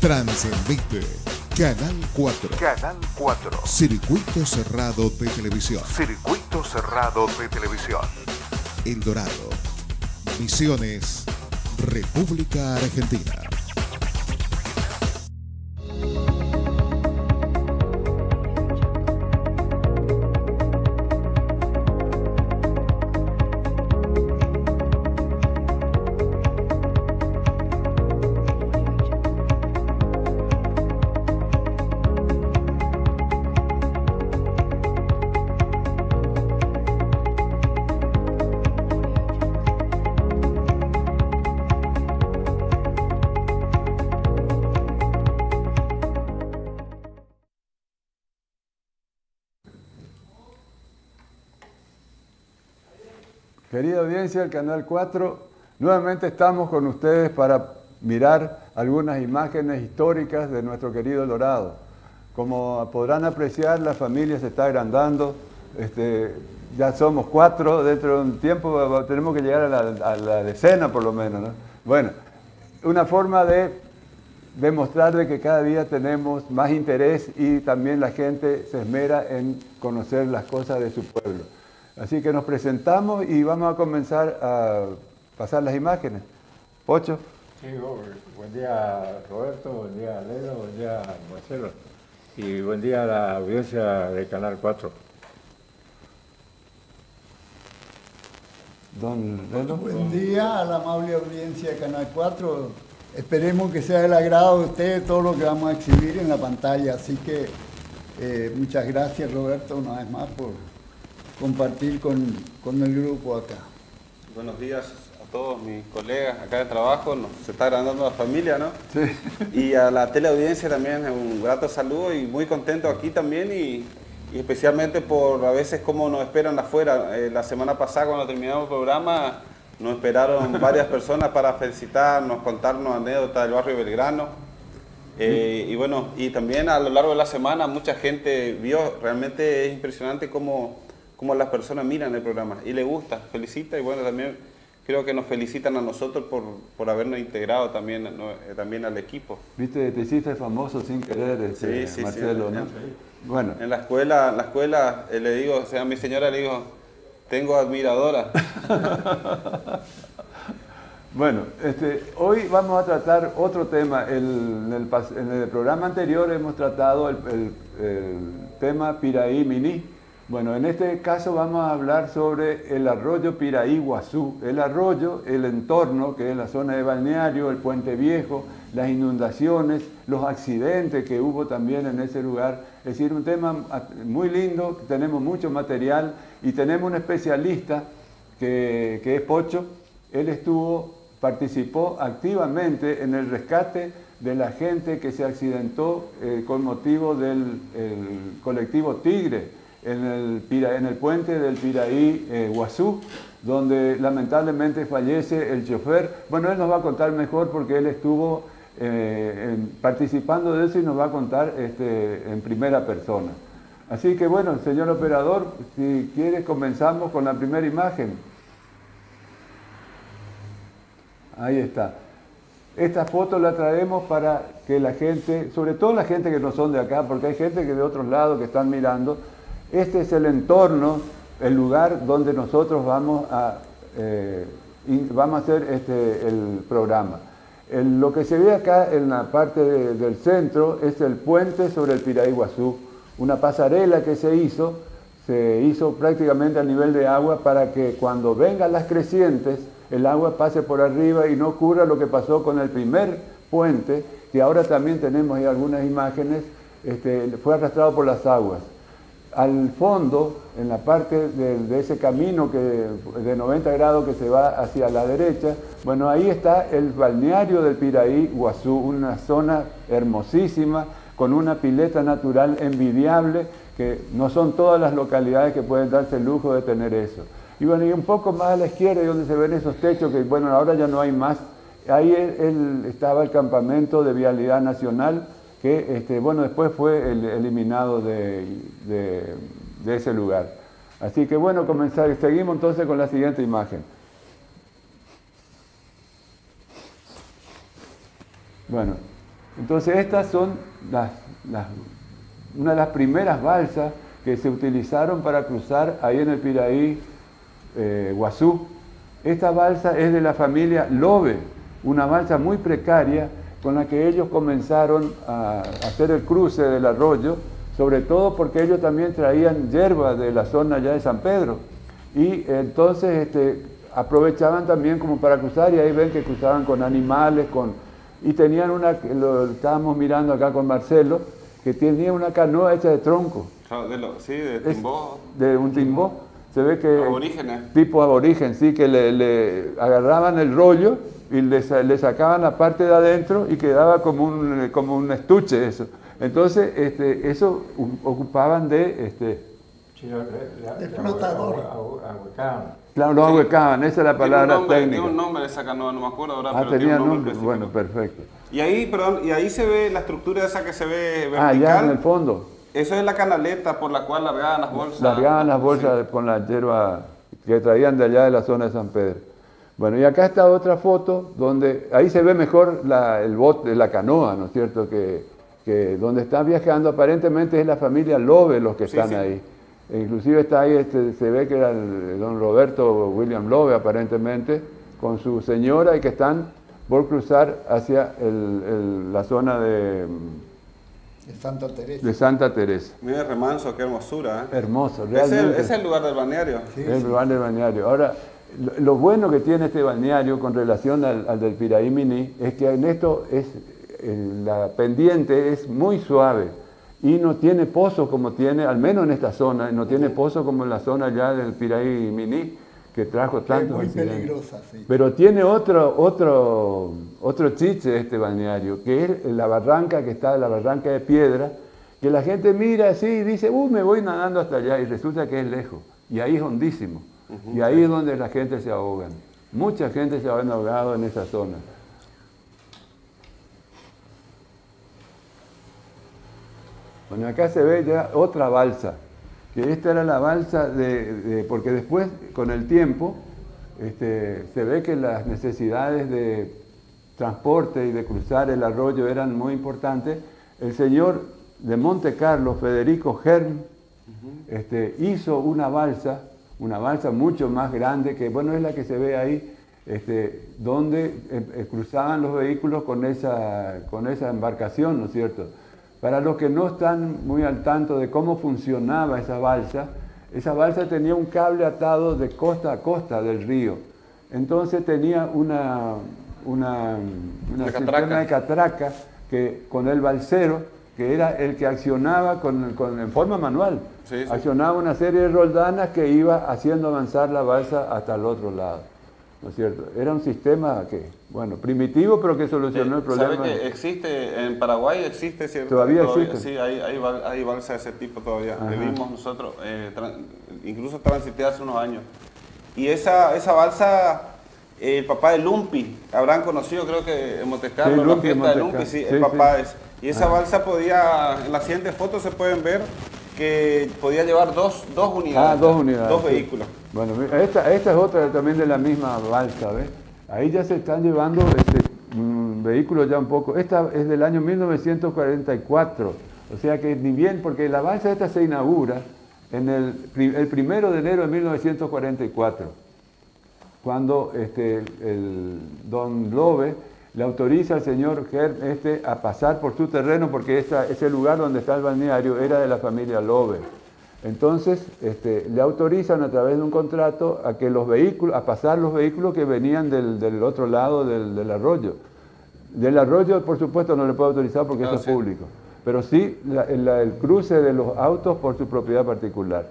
Transmite Canal 4. Canal 4. Circuito cerrado de televisión. Circuito cerrado de televisión. El Dorado. Misiones. República Argentina. Audiencia Canal 4, nuevamente estamos con ustedes para mirar algunas imágenes históricas de nuestro querido Dorado. Como podrán apreciar, la familia se está agrandando, este, ya somos cuatro, dentro de un tiempo tenemos que llegar a la, decena por lo menos. ¿no? Bueno, una forma de demostrar de que cada día tenemos más interés y también la gente se esmera en conocer las cosas de su pueblo. Así que nos presentamos y vamos a comenzar a pasar las imágenes. Pocho. Sí, buen día Roberto, buen día Lelo, buen día Marcelo y buen día a la audiencia de Canal 4. Don Lelo. Buen día a la amable audiencia de Canal 4. Esperemos que sea del agrado de ustedes todo lo que vamos a exhibir en la pantalla. Así que eh, muchas gracias Roberto una vez más por compartir con, con, el grupo acá. Buenos días a todos mis colegas acá de trabajo, nos, se está agrandando la familia, ¿no? Sí. Y a la teleaudiencia también un grato saludo y muy contento aquí también y, y especialmente por a veces cómo nos esperan afuera. Eh, la semana pasada cuando terminamos el programa nos esperaron varias personas para felicitarnos, contarnos anécdotas del barrio Belgrano. Eh, y bueno, y también a lo largo de la semana mucha gente vio, realmente es impresionante cómo cómo las personas miran el programa y le gusta, felicita y bueno, también creo que nos felicitan a nosotros por, por habernos integrado también, no, eh, también al equipo. Viste, te hiciste famoso sin querer, este, Sí, sí, Marcelo, sí. ¿no? En- Bueno, En la escuela, en la escuela eh, le digo, o sea, a mi señora le digo, tengo admiradora. bueno este, hoy vamos a tratar otro tema. El- en, el, pas- en el programa anterior hemos tratado el, el- tema Piraí Miní. Bueno, en este caso vamos a hablar sobre el arroyo Piraí Guazú. El arroyo, el entorno, que es la zona de balneario, el puente viejo, las inundaciones, los accidentes que hubo también en ese lugar. Es decir, un tema muy lindo, tenemos mucho material y tenemos un especialista que, es Pocho. Él estuvo, participó activamente en el rescate de la gente que se accidentó eh, con motivo del el colectivo Tigre en el, Pira- en el puente del Piraí eh, Guazú, donde lamentablemente fallece el chofer. Bueno, él nos va a contar mejor porque él estuvo eh, participando de eso y nos va a contar este, en primera persona. Así que bueno, señor operador, si quiere comenzamos con la primera imagen. Ahí está. Esta foto la traemos para que la gente, sobre todo la gente que no son de acá, porque hay gente que de otros lados que están mirando, este es el entorno, el lugar donde nosotros vamos a, eh, vamos a hacer este, el programa. Lo que se ve acá en la parte de- del centro es el puente sobre el Piraí Guazú, una pasarela que se hizo, se hizo prácticamente a nivel de agua para que cuando vengan las crecientes, el agua pase por arriba y no ocurra lo que pasó con el primer puente, que ahora también tenemos ahí algunas imágenes, este, fue arrastrado por las aguas. Al fondo, en la parte de, ese camino que, de 90 grados que se va hacia la derecha, bueno, ahí está el balneario del Piraí, Guazú, una zona hermosísima, con una pileta natural envidiable, que no son todas las localidades que pueden darse el lujo de tener eso. Y bueno, y un poco más a la izquierda, donde se ven esos techos, que bueno, ahora ya no hay más, ahí estaba el campamento de Vialidad Nacional, que este, bueno, después fue el- eliminado de, ese lugar. Así que bueno, comenzar, seguimos entonces con la siguiente imagen. Bueno, Entonces estas son las- una de las primeras balsas que se utilizaron para cruzar ahí en el Piraí, eh, Guazú. Esta balsa es de la familia Lobe, una balsa muy precaria con la que ellos comenzaron a hacer el cruce del arroyo, sobre todo porque ellos también traían hierba de la zona ya de San Pedro. Y entonces este, aprovechaban también como para cruzar y ahí ven que cruzaban con animales, con, y tenían una, lo estábamos mirando acá con Marcelo, que tenía una canoa hecha de tronco, Claro, de lo- sí, de Es- Timbó, de un timbó. Se ve que aborígenes. tipo aborigen, sí, que le, le agarraban el rollo y le, le sacaban la parte de adentro y quedaba como un, como un estuche eso. Entonces, este, eso ocupaban de, este, Sí, De flotador. claro, lo ahuecaban, esa es la Tiene un palabra nombre, técnica. Tiene un nombre esa canoa, no me acuerdo ahora, Ah, pero tiene tenía un nombre. nombre, bueno, perfecto. Y ahí, perdón, y ahí se ve la estructura esa que se ve Ah, vertical. ya en el fondo, Eso es la canaleta por la cual largaban las bolsas. largaban las bolsas con la hierba que traían de allá de la zona de San Pedro. Bueno, y acá está otra foto donde ahí se ve mejor la, el bote, la canoa, ¿no es cierto? Que, que donde están viajando aparentemente es la familia Lobe los que están sí. ahí. E inclusive está ahí, este, se ve que era el, don Roberto William Lobe aparentemente, con su señora y que están por cruzar hacia el- el- la zona de, De Santa Teresa. de Santa Teresa. Mira, remanso, qué hermosura. ¿eh? Hermoso, Ese es el- realmente. ese es el lugar del balneario. Sí, el sí. lugar del balneario. Ahora, lo, bueno que tiene este balneario con relación al, al del Piraí Mini es que en esto es, eh, la pendiente es muy suave y no tiene pozo como tiene, al menos en esta zona, no tiene pozo como en la zona ya del Piraí Mini que trajo Es tantos muy accidentes. peligrosa, sí. Pero tiene otro, otro, otro chiche este balneario, que es la barranca que está, la barranca de piedra, que la gente mira así y dice, uh, me voy nadando hasta allá, y resulta que es lejos, y ahí es hondísimo, y ahí es donde la gente se ahoga. Mucha gente se ha ahogado en esa zona. Bueno, acá se ve ya otra balsa, que esta era la balsa de, de- porque después, con el tiempo, este, se ve que las necesidades de transporte y de cruzar el arroyo eran muy importantes. El señor de Monte Carlo, Federico Herm, este, hizo una balsa, una balsa mucho más grande, que bueno, es la que se ve ahí, este, donde eh, eh, cruzaban los vehículos con esa, con esa embarcación, ¿no es cierto? Para los que no están muy al tanto de cómo funcionaba esa balsa, esa balsa tenía un cable atado de costa a costa del río. Entonces tenía una, una, una Una sistema catraca. de catraca que, con el balsero, que era el que accionaba con, con- en forma manual. Sí, sí. Accionaba una serie de roldanas que iba haciendo avanzar la balsa hasta el otro lado. ¿No es cierto? Era un sistema que, bueno, primitivo, pero que solucionó el ¿Sabe problema. que existe, en Paraguay existe, ¿cierto? Todavía existe. Sí, hay, hay, hay balsa de ese tipo todavía. Ajá. Le vimos nosotros, eh, incluso transité hace unos años. Y esa, esa balsa, el papá de Lumpi, habrán conocido creo que en Monte Carlo, Sí, la fiesta de Lumpi, sí, Sí, el papá es. Y esa Ah. balsa podía, en las siguientes fotos se pueden ver que podía llevar dos, dos unidades. Ah, dos unidades. Dos sí. vehículos. Bueno, esta, esta es otra también de la misma balsa, ¿ves? Ahí ya se están llevando este, mm, vehículos ya un poco. Esta es del año 1944, o sea que ni bien, porque la balsa esta se inaugura en el, el primero de enero de 1944, cuando este, el don Lobe le autoriza al señor Herm este a pasar por su terreno, porque esa- ese lugar donde está el balneario era de la familia Lobe. Entonces, este, le autorizan a través de un contrato a que los vehículos, a pasar los vehículos que venían del, del otro lado del, del arroyo. Del arroyo, por supuesto, no le puede autorizar porque Claro, eso es público. Pero sí la- la- el cruce de los autos por su propiedad particular.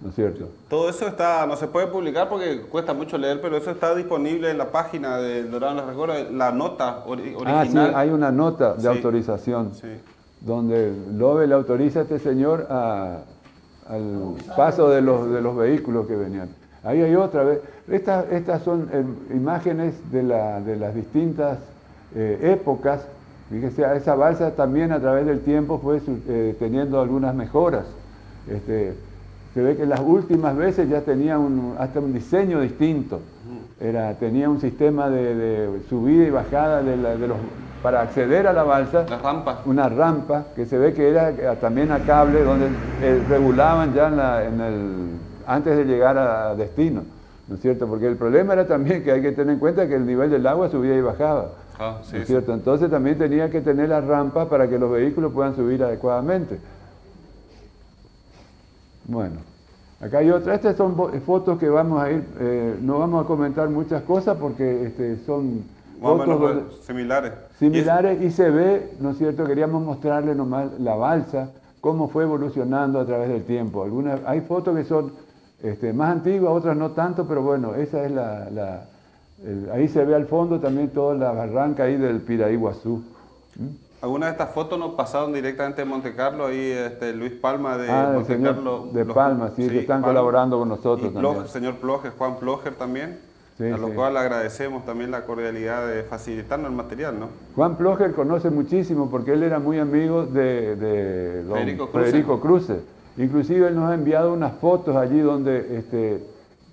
¿No es cierto? Todo eso está, no se puede publicar porque cuesta mucho leer, pero eso está disponible en la página de Dorado Les Recuerdo, la nota ori- original. Ah, sí, hay una nota de Sí. autorización Sí. donde Lobe le autoriza a este señor a- al paso de los, de los vehículos que venían. Ahí hay otra vez. Estas, estas son eh, imágenes de, la- de las distintas eh, épocas. Fíjese, esa balsa también a través del tiempo fue eh, teniendo algunas mejoras. Este, se ve que las últimas veces ya tenía un- hasta un diseño distinto. Era, tenía un sistema de, de subida y bajada de, la- de los, para acceder a la balsa, La rampa. una rampa que se ve que era eh, también a cable, donde eh, regulaban ya en la- en el, antes de llegar a destino, ¿no es cierto? Porque el problema era también que hay que tener en cuenta que el nivel del agua subía y bajaba. Ah, sí, ¿no es sí. cierto? Entonces también tenía que tener la rampa para que los vehículos puedan subir adecuadamente. Bueno, acá hay otra. Estas son fotos que vamos a ir, eh, no vamos a comentar muchas cosas porque este, son Más o fotos menos donde- pues, similares. similares y se ve, ¿no es cierto? Queríamos mostrarle nomás la balsa, cómo fue evolucionando a través del tiempo. Algunas, hay fotos que son este, más antiguas, otras no tanto, pero bueno, esa es la... la- el- ahí se ve al fondo también toda la barranca ahí del Piraí Guazú. Algunas de estas fotos nos pasaron directamente de Monte Carlo, ahí este, Luis Palma de Ah, Monte Carlo. de los- Palma, sí, que están colaborando con nosotros y Plo- también. señor Ploger, Juan Ploger también, Sí, a lo sí. cual agradecemos también la cordialidad de facilitarnos el material, ¿no? Juan Ploger conoce muchísimo porque él era muy amigo de, de don Federico Cruce. Federico Cruce. Inclusive él nos ha enviado unas fotos allí donde este,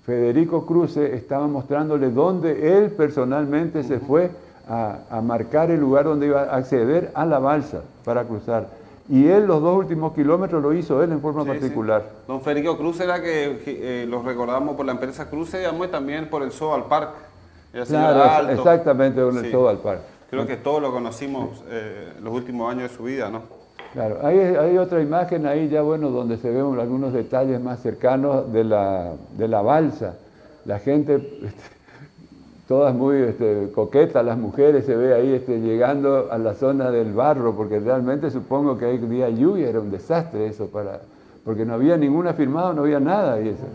Federico Cruce estaba mostrándole dónde él personalmente se fue a, a marcar el lugar donde iba a acceder a la balsa para cruzar. Y él los dos últimos kilómetros lo hizo él en forma Sí, sí. particular. Don Federico Cruz era que eh, los recordamos por la empresa Cruz y también por el Zoo al Park. Claro, Alto. exactamente, con el Sí. Zoo al Park. Creo que todos lo conocimos eh, los últimos años de su vida, ¿no? Claro, hay, hay otra imagen ahí ya, bueno, donde se ven algunos detalles más cercanos de la, de la balsa. La gente, este, todas muy este, coquetas, las mujeres se ve ahí este, llegando a la zona del barro, porque realmente supongo que hay día de lluvia, era un desastre eso, para, porque no había ninguna firmado, no había nada ahí esa,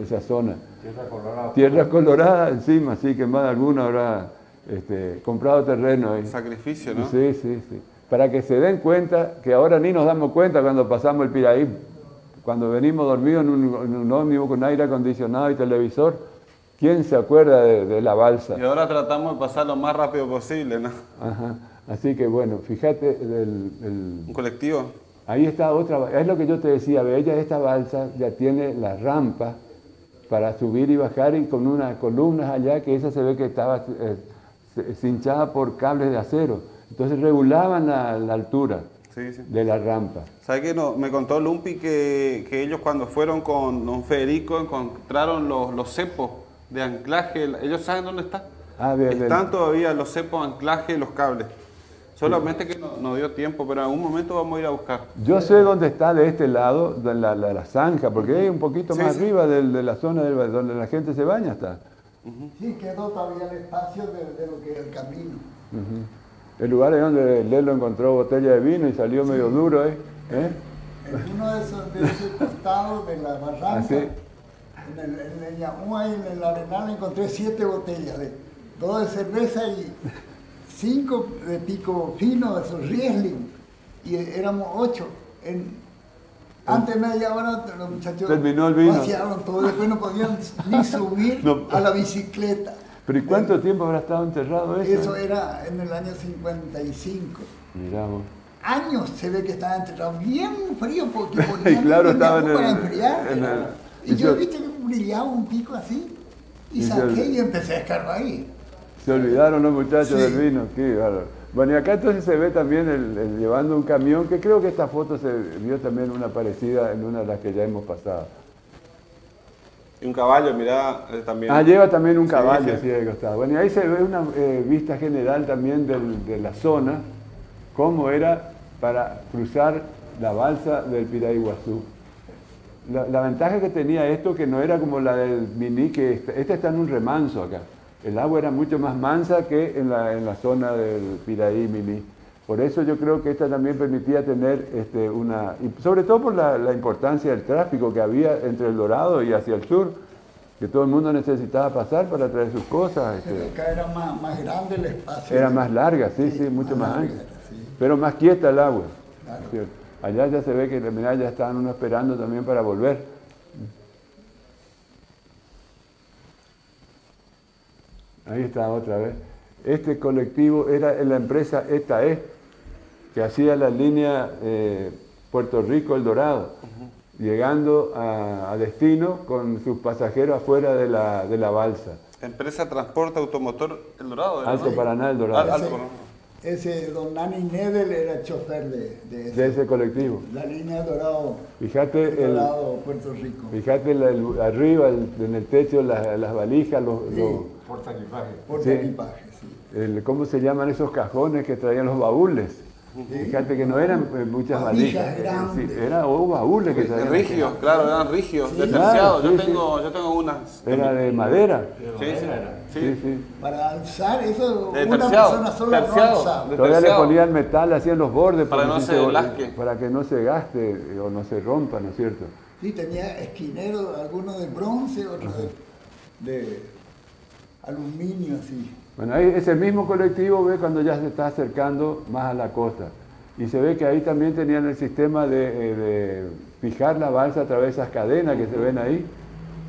esa zona. Tierra colorada. Tierra colorada encima, así que más de alguno habrá este, comprado terreno ahí. Sacrificio, ¿no? Sí, sí, sí. Para que se den cuenta, que ahora ni nos damos cuenta cuando pasamos el Piraí, cuando venimos dormidos en un, en un ómnibus con aire acondicionado y televisor, ¿quién se acuerda de, de la balsa? Y ahora tratamos de pasar lo más rápido posible, ¿no? Ajá. Así que bueno, fíjate, el- el- Un colectivo. ahí está otra, es lo que yo te decía, ve, ella esta balsa ya tiene la rampa para subir y bajar y con unas columnas allá que esa se ve que estaba eh, cinchada por cables de acero. Entonces regulaban la- la altura Sí, sí. de la rampa. ¿Sabe que no? me contó Lumpi que, que ellos cuando fueron con don Federico encontraron los, los cepos de anclaje? ¿Ellos saben dónde está? Ah, bien, bien. Están todavía los cepos de anclaje y los cables. Solamente que no, no dio tiempo, pero en algún momento vamos a ir a buscar. Yo sé dónde está de este lado, de la, la- la zanja, porque hay un poquito Sí, más sí. arriba de, la zona del- donde la gente se baña está. Sí, quedó todavía el espacio de, de lo que es el camino. El lugar es donde Lelo encontró botella de vino y salió medio duro, ¿eh? ¿Eh? En uno de esos, de esos costados de la barranca, Ah. En el, en el en el arenal, encontré siete botellas, de, dos de cerveza y cinco de pico fino, de esos Riesling, y éramos ocho. En, antes de media hora los muchachos Terminó el vino. vaciaron todo, después no podían ni subir No. a la bicicleta. ¿Pero y cuánto tiempo habrá estado enterrado eso? Eso era en el año 55 Miramos. años se ve que estaba enterrado, bien frío, porque ponían claro, el estaba en agua para el- enfriar. en el- y y yo yo- viste que brillaba un pico así, y Y saqué y empecé a escarbar ahí. Se olvidaron los muchachos Sí. del vino. Qué bárbaro. Bueno, y acá entonces se ve también el, el llevando un camión, que creo que esta foto se vio también una parecida en una de las que ya hemos pasado. Y un caballo, mirá, eh, también. Ah, lleva también un caballo sí. así de costado. Bueno, y ahí se ve una eh, vista general también del- de la zona, cómo era para cruzar la balsa del Piraiguazú. La, la ventaja que tenía esto que no era como la del Mini, que este está en un remanso acá. El agua era mucho más mansa que en la, en la zona del Piraí Mini. Por eso yo creo que esta también permitía tener este, una, y sobre todo por la, la importancia del tráfico que había entre el Dorado y hacia el sur, que todo el mundo necesitaba pasar para traer sus cosas. Este, acá era más, más grande el espacio. era más larga, sí, sí, mucho más, larga ancha. sí. Pero más quieta el agua. Claro. ¿cierto? Allá ya se ve que mirá, ya estaban uno esperando también para volver. Ahí está otra vez. Este colectivo era en la empresa ETAE, que hacía la línea eh, Puerto Rico-El Dorado, llegando a, a destino con sus pasajeros afuera de la, de la balsa. Empresa Transporte Automotor El Dorado. ¿era, Alto? Paraná, El Dorado. Al- Alto Sí. Ese don Nani Nedel era chofer de, de, ese- de ese colectivo. la línea Dorado, Fíjate, el, Dorado Puerto Rico. fíjate la- el- arriba, el- en el techo, las, las valijas, los, Sí. los- Porta equipaje. Por Sí. equipaje, sí. el- ¿cómo se llaman esos cajones que traían los baúles? Fíjate que no eran eh, muchas Valijas eran oh, baúles que traían. Rígidos, claro, eran rígidos, Sí. de Claro, terciado. sí, yo, sí. tengo, yo tengo unas. Era de madera. Sí, sí, Sí, sí. sí. Para alzar eso, De una terciado, persona sola terciado. no alzaba. Todavía le ponían metal, hacían los bordes Para no se para que no se gaste eh, o no se rompa, ¿no es cierto? Sí, tenía esquineros, algunos de bronce, otros de, de aluminio, así. Bueno, ahí ese mismo colectivo ve cuando ya se está acercando más a la costa. Y se ve que ahí también tenían el sistema de, eh, de fijar la balsa a través de esas cadenas que se ven ahí.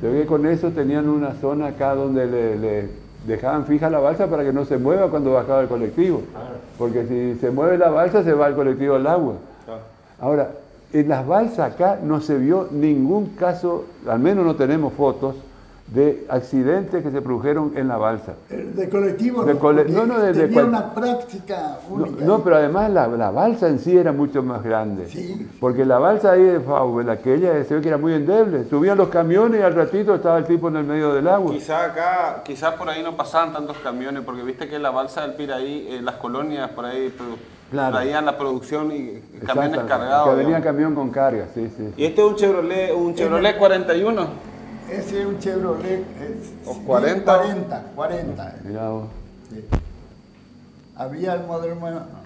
Se ve que con eso tenían una zona acá donde le, le dejaban fija la balsa para que no se mueva cuando bajaba el colectivo. Porque si se mueve la balsa se va el colectivo al agua. Ahora, en las balsas acá no se vio ningún caso, al menos no tenemos fotos, de accidentes que se produjeron en la balsa. El de colectivo, De no, cole- no, no, de- de tenía cual- una práctica No, única. no, pero además la, la balsa en sí era mucho más grande. Sí. Porque la balsa ahí de Fauvel, aquella, se ve que era muy endeble. Subían los camiones y al ratito estaba el tipo en el medio del agua. Quizá acá, quizá por ahí no pasaban tantos camiones, porque viste que la balsa del Piraí, eh, las colonias por ahí Claro. traían la producción y camiones cargados. Que venía digamos. camión con carga, sí, sí. Y este es un Chevrolet, un Chevrolet 41. Ese es un Chevrolet. es- ¿O sí, 40? 40, 40. Mirá vos. sí. Había el modelo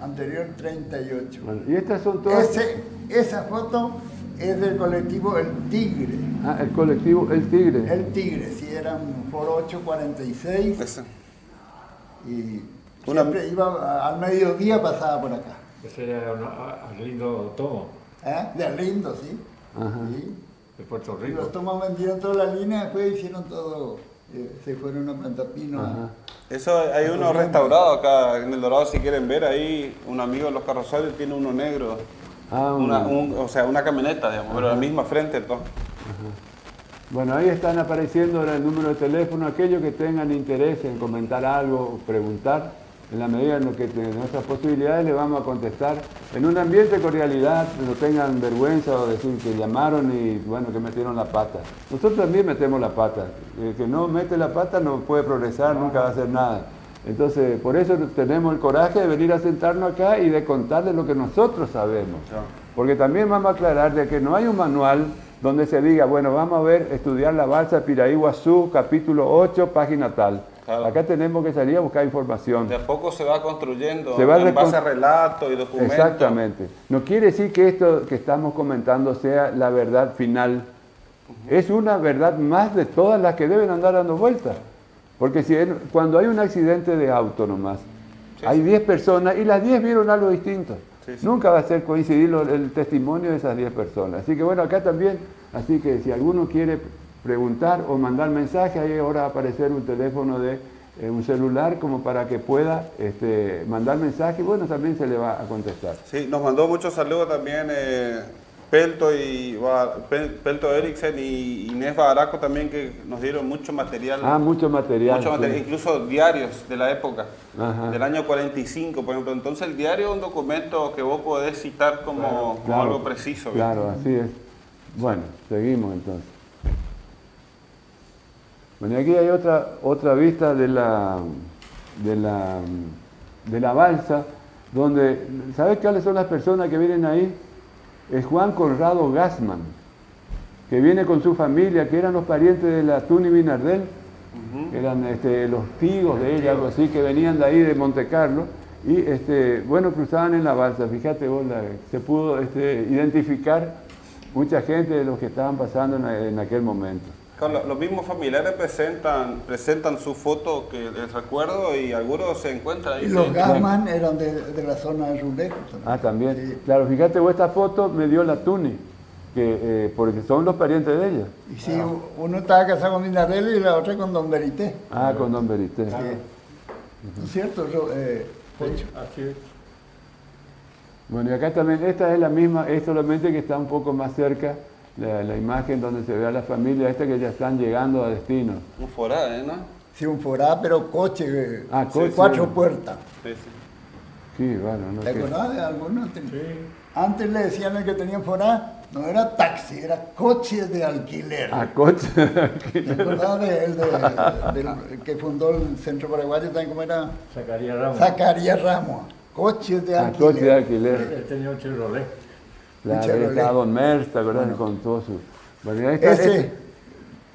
anterior 38. Bueno, y estas son todas. Ese, esa foto es del colectivo El Tigre. Ah, el colectivo El Tigre. El Tigre, sí, eran por 846 Ese. y Una- siempre iba al mediodía pasaba por acá. Ese era un a- a lindo tomo ¿Eh? De lindo, sí. Ajá. Sí. De Puerto Rico. los tomos vendieron toda la línea, después hicieron todo, eh, se fueron a Plantapino. Ajá. Eso hay uno restaurado acá en el Dorado, si quieren ver ahí, un amigo de los carrozarios tiene uno negro, Ah, un- una, un- o sea, una camioneta, digamos, pero la misma frente, todo. Bueno, ahí están apareciendo ahora el número de teléfono. Aquellos que tengan interés en comentar algo o preguntar, en la medida en que de nuestras posibilidades le vamos a contestar en un ambiente de cordialidad, no tengan vergüenza o decir que llamaron y bueno, que metieron la pata. Nosotros también metemos la pata. El que no mete la pata no puede progresar, nunca va a hacer nada. Entonces, por eso tenemos el coraje de venir a sentarnos acá y de contarles lo que nosotros sabemos. Porque también vamos a aclarar de que no hay un manual donde se diga, bueno, vamos a ver, estudiar la balsa Piraí Guazú, capítulo 8, página tal. Claro. Acá tenemos que salir a buscar información. De a poco se va construyendo Se va en base a relatos y documentos. Exactamente. No quiere decir que esto que estamos comentando sea la verdad final. Es una verdad más de todas las que deben andar dando vueltas. Porque si en- cuando hay un accidente de auto nomás, hay 10 personas y las 10 vieron algo distinto. Sí. Nunca va a ser coincidir el testimonio de esas 10 personas. Así que bueno, acá también, así que si alguno quiere preguntar o mandar mensaje, ahí ahora aparecer un teléfono de eh, un celular como para que pueda este, mandar mensaje y bueno, también se le va a contestar. Sí, nos mandó muchos saludos también eh, Pelto y Pelto Eriksen y Inés Baraco también que nos dieron mucho material. Ah, mucho material. mucho sí. material, incluso diarios de la época, Ajá. del año 45, por ejemplo. Entonces el diario es un documento que vos podés citar como, como Claro, algo preciso. ¿viste? Claro, así es. Bueno, seguimos entonces. Bueno, y aquí hay otra, otra vista de la, de, la, de la balsa, donde, ¿sabes cuáles son las personas que vienen ahí? Es Juan Conrado Gassman, que viene con su familia, que eran los parientes de la Tuni Binardel, que eran este, los tíos de ella, algo así, que venían de ahí de Monte Carlo, y este, bueno, cruzaban en la balsa, fíjate vos, la- se pudo este, identificar mucha gente de los que estaban pasando en, en aquel momento. Los mismos familiares presentan, presentan su foto que les recuerdo y algunos se encuentran ahí. Y los sí. Gasman eran de, de la zona de Rulejo también. Ah, también. Sí. Claro, fíjate vos, esta foto me dio la Tuni, que, eh, porque son los parientes de ella. Y sí, uno estaba casado con Dinarelli y la otra con Don Berité. Ah, con Don Berité. Sí. ¿No es cierto, eh, Pocho? Así es. Bueno, y acá también, esta es la misma, es solamente que está un poco más cerca la, la imagen donde se ve a la familia esta que ya están llegando a destino. Un forá, ¿eh? ¿no? Sí, un forá, pero coche, eh, Ah, coche. cuatro puertas. Sí, sí. Sí, bueno, no ¿Te sé. acordás de algunos? Antes le decían el que tenía forá, no era taxi, era coche de alquiler. A coche. ¿Te acordás de, el de- del el que fundó el Centro Paraguayo también cómo era? Sacaría Ramos. Zacarías Ramos. Coche de A alquiler. coche de alquiler. Él tenía un Chevrolet. Claro, Chevrolet. estaba Don Merz, ¿te acordás? Con todo su... Bueno, ahí está, Ese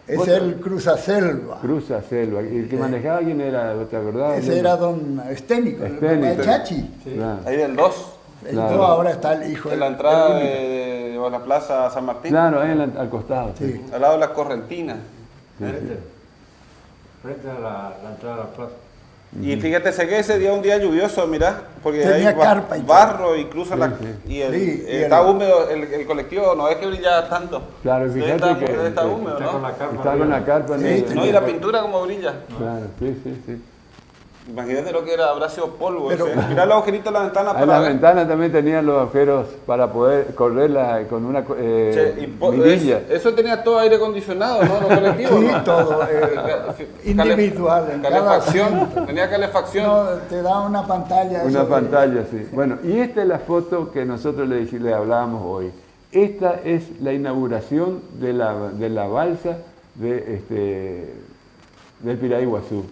este- es el Cruzaselva. Cruza Selva. ¿Y el que manejaba quién era? ¿Te acordás? Ese era don Esténico, el papá Esténico. de Chachi. Claro. Ahí del 2, El Claro. dos ahora está el hijo en la entrada de, único. de la plaza San Martín, Claro, ahí la- al costado. Sí. al lado de la Correntina. Frente, frente a la, la entrada de la plaza. Y fíjate, sé que ese día un día lluvioso, mirá, porque Tenía hay ba- carpa y todo. barro y cruza la... Sí, Y el, Sí, y eh, está el- húmedo, el, el colectivo no es que brilla tanto. Claro, fíjate estar- que- que- húmedo, Está con ¿no? la carpa. Está con la carpa Sí, No, y la pintura como brilla. Claro, sí, sí, sí. Imagínate lo que era, habrá sido polvo. Pero- ese. Mirá los agujeritos de la ventana Ahí para las ver. ventanas también tenían los agujeros para poder correrla con una eh, Che, y po- mirilla. es- eso tenía todo aire acondicionado, ¿no? Los colectivos, Sí, ¿no? todo, eh, individual, en calefacción, tenía calefacción. No, te da una pantalla. Una eso de- pantalla, sí. Bueno, y esta es la foto que nosotros le, le hablábamos hoy. Esta es la inauguración de la, de la balsa de, este, del Piraiguazú.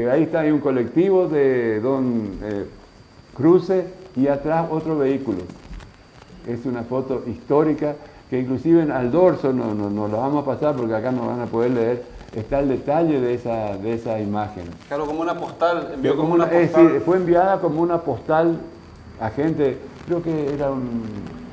Que ahí está, hay un colectivo de Don eh, Cruce y atrás otro vehículo. Es una foto histórica que inclusive en- al dorso, no, no, no lo vamos a pasar porque acá no van a poder leer, está el detalle de esa, de esa imagen. Claro, como una postal, envió Como una una- es postal. decir, fue enviada como una postal a gente, creo que era un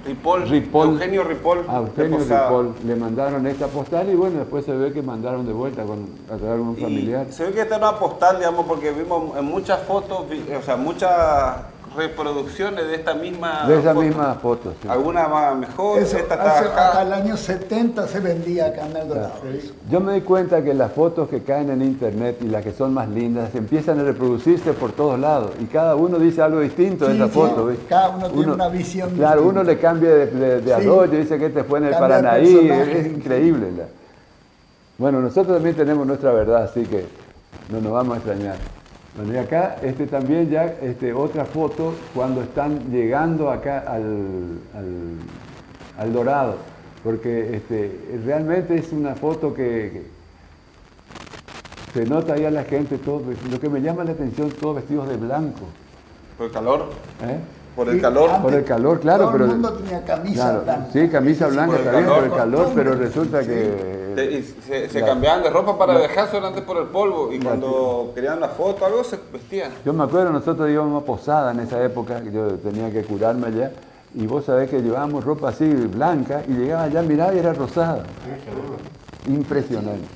Ripoll, Ripoll. Eugenio Ripoll. a Eugenio. Ripoll, le mandaron esta postal y bueno, después se ve que mandaron de vuelta con, a través un familiar. se ve que esta es una postal, digamos, porque vimos en muchas fotos, o sea, muchas reproducciones de esta misma De esa foto. misma foto. sí. Algunas más mejor, Eso, esta está hace- hasta acá. el año 70 se vendía acá en el Dorado. eso. Yo me di cuenta que las fotos que caen en internet y las que son más lindas empiezan a reproducirse por todos lados y cada uno dice algo distinto de Sí, esa sí, foto. ¿ves? cada uno tiene una visión Claro, distinta. uno le cambia de, de, de Sí. arroyo, dice que este fue en el Cambia Paranaí, es, increíble. la- Bueno, nosotros también tenemos nuestra verdad, así que no nos vamos a extrañar. Bueno, y acá este, también ya este, otra foto cuando están llegando acá al, al, al Dorado, porque este, realmente es una foto que, que se nota ahí a la gente, todo, lo que me llama la atención, todos vestidos de blanco. Por el calor, ¿eh? por el Sí, calor. antes Por el calor, claro, todo pero- el mundo tenía camisa Claro, blanca. sí, camisa blanca, por el está bien, por el calor. pero resulta Sí. Te- y se, se La- cambiaban de ropa para dejar solamente por el polvo y La- cuando querían una foto o algo se vestían. Yo me acuerdo, nosotros íbamos a Posada en esa época, yo tenía que curarme allá, y vos sabés que llevábamos ropa así blanca, y llegaba allá, miraba y era rosada. Impresionante.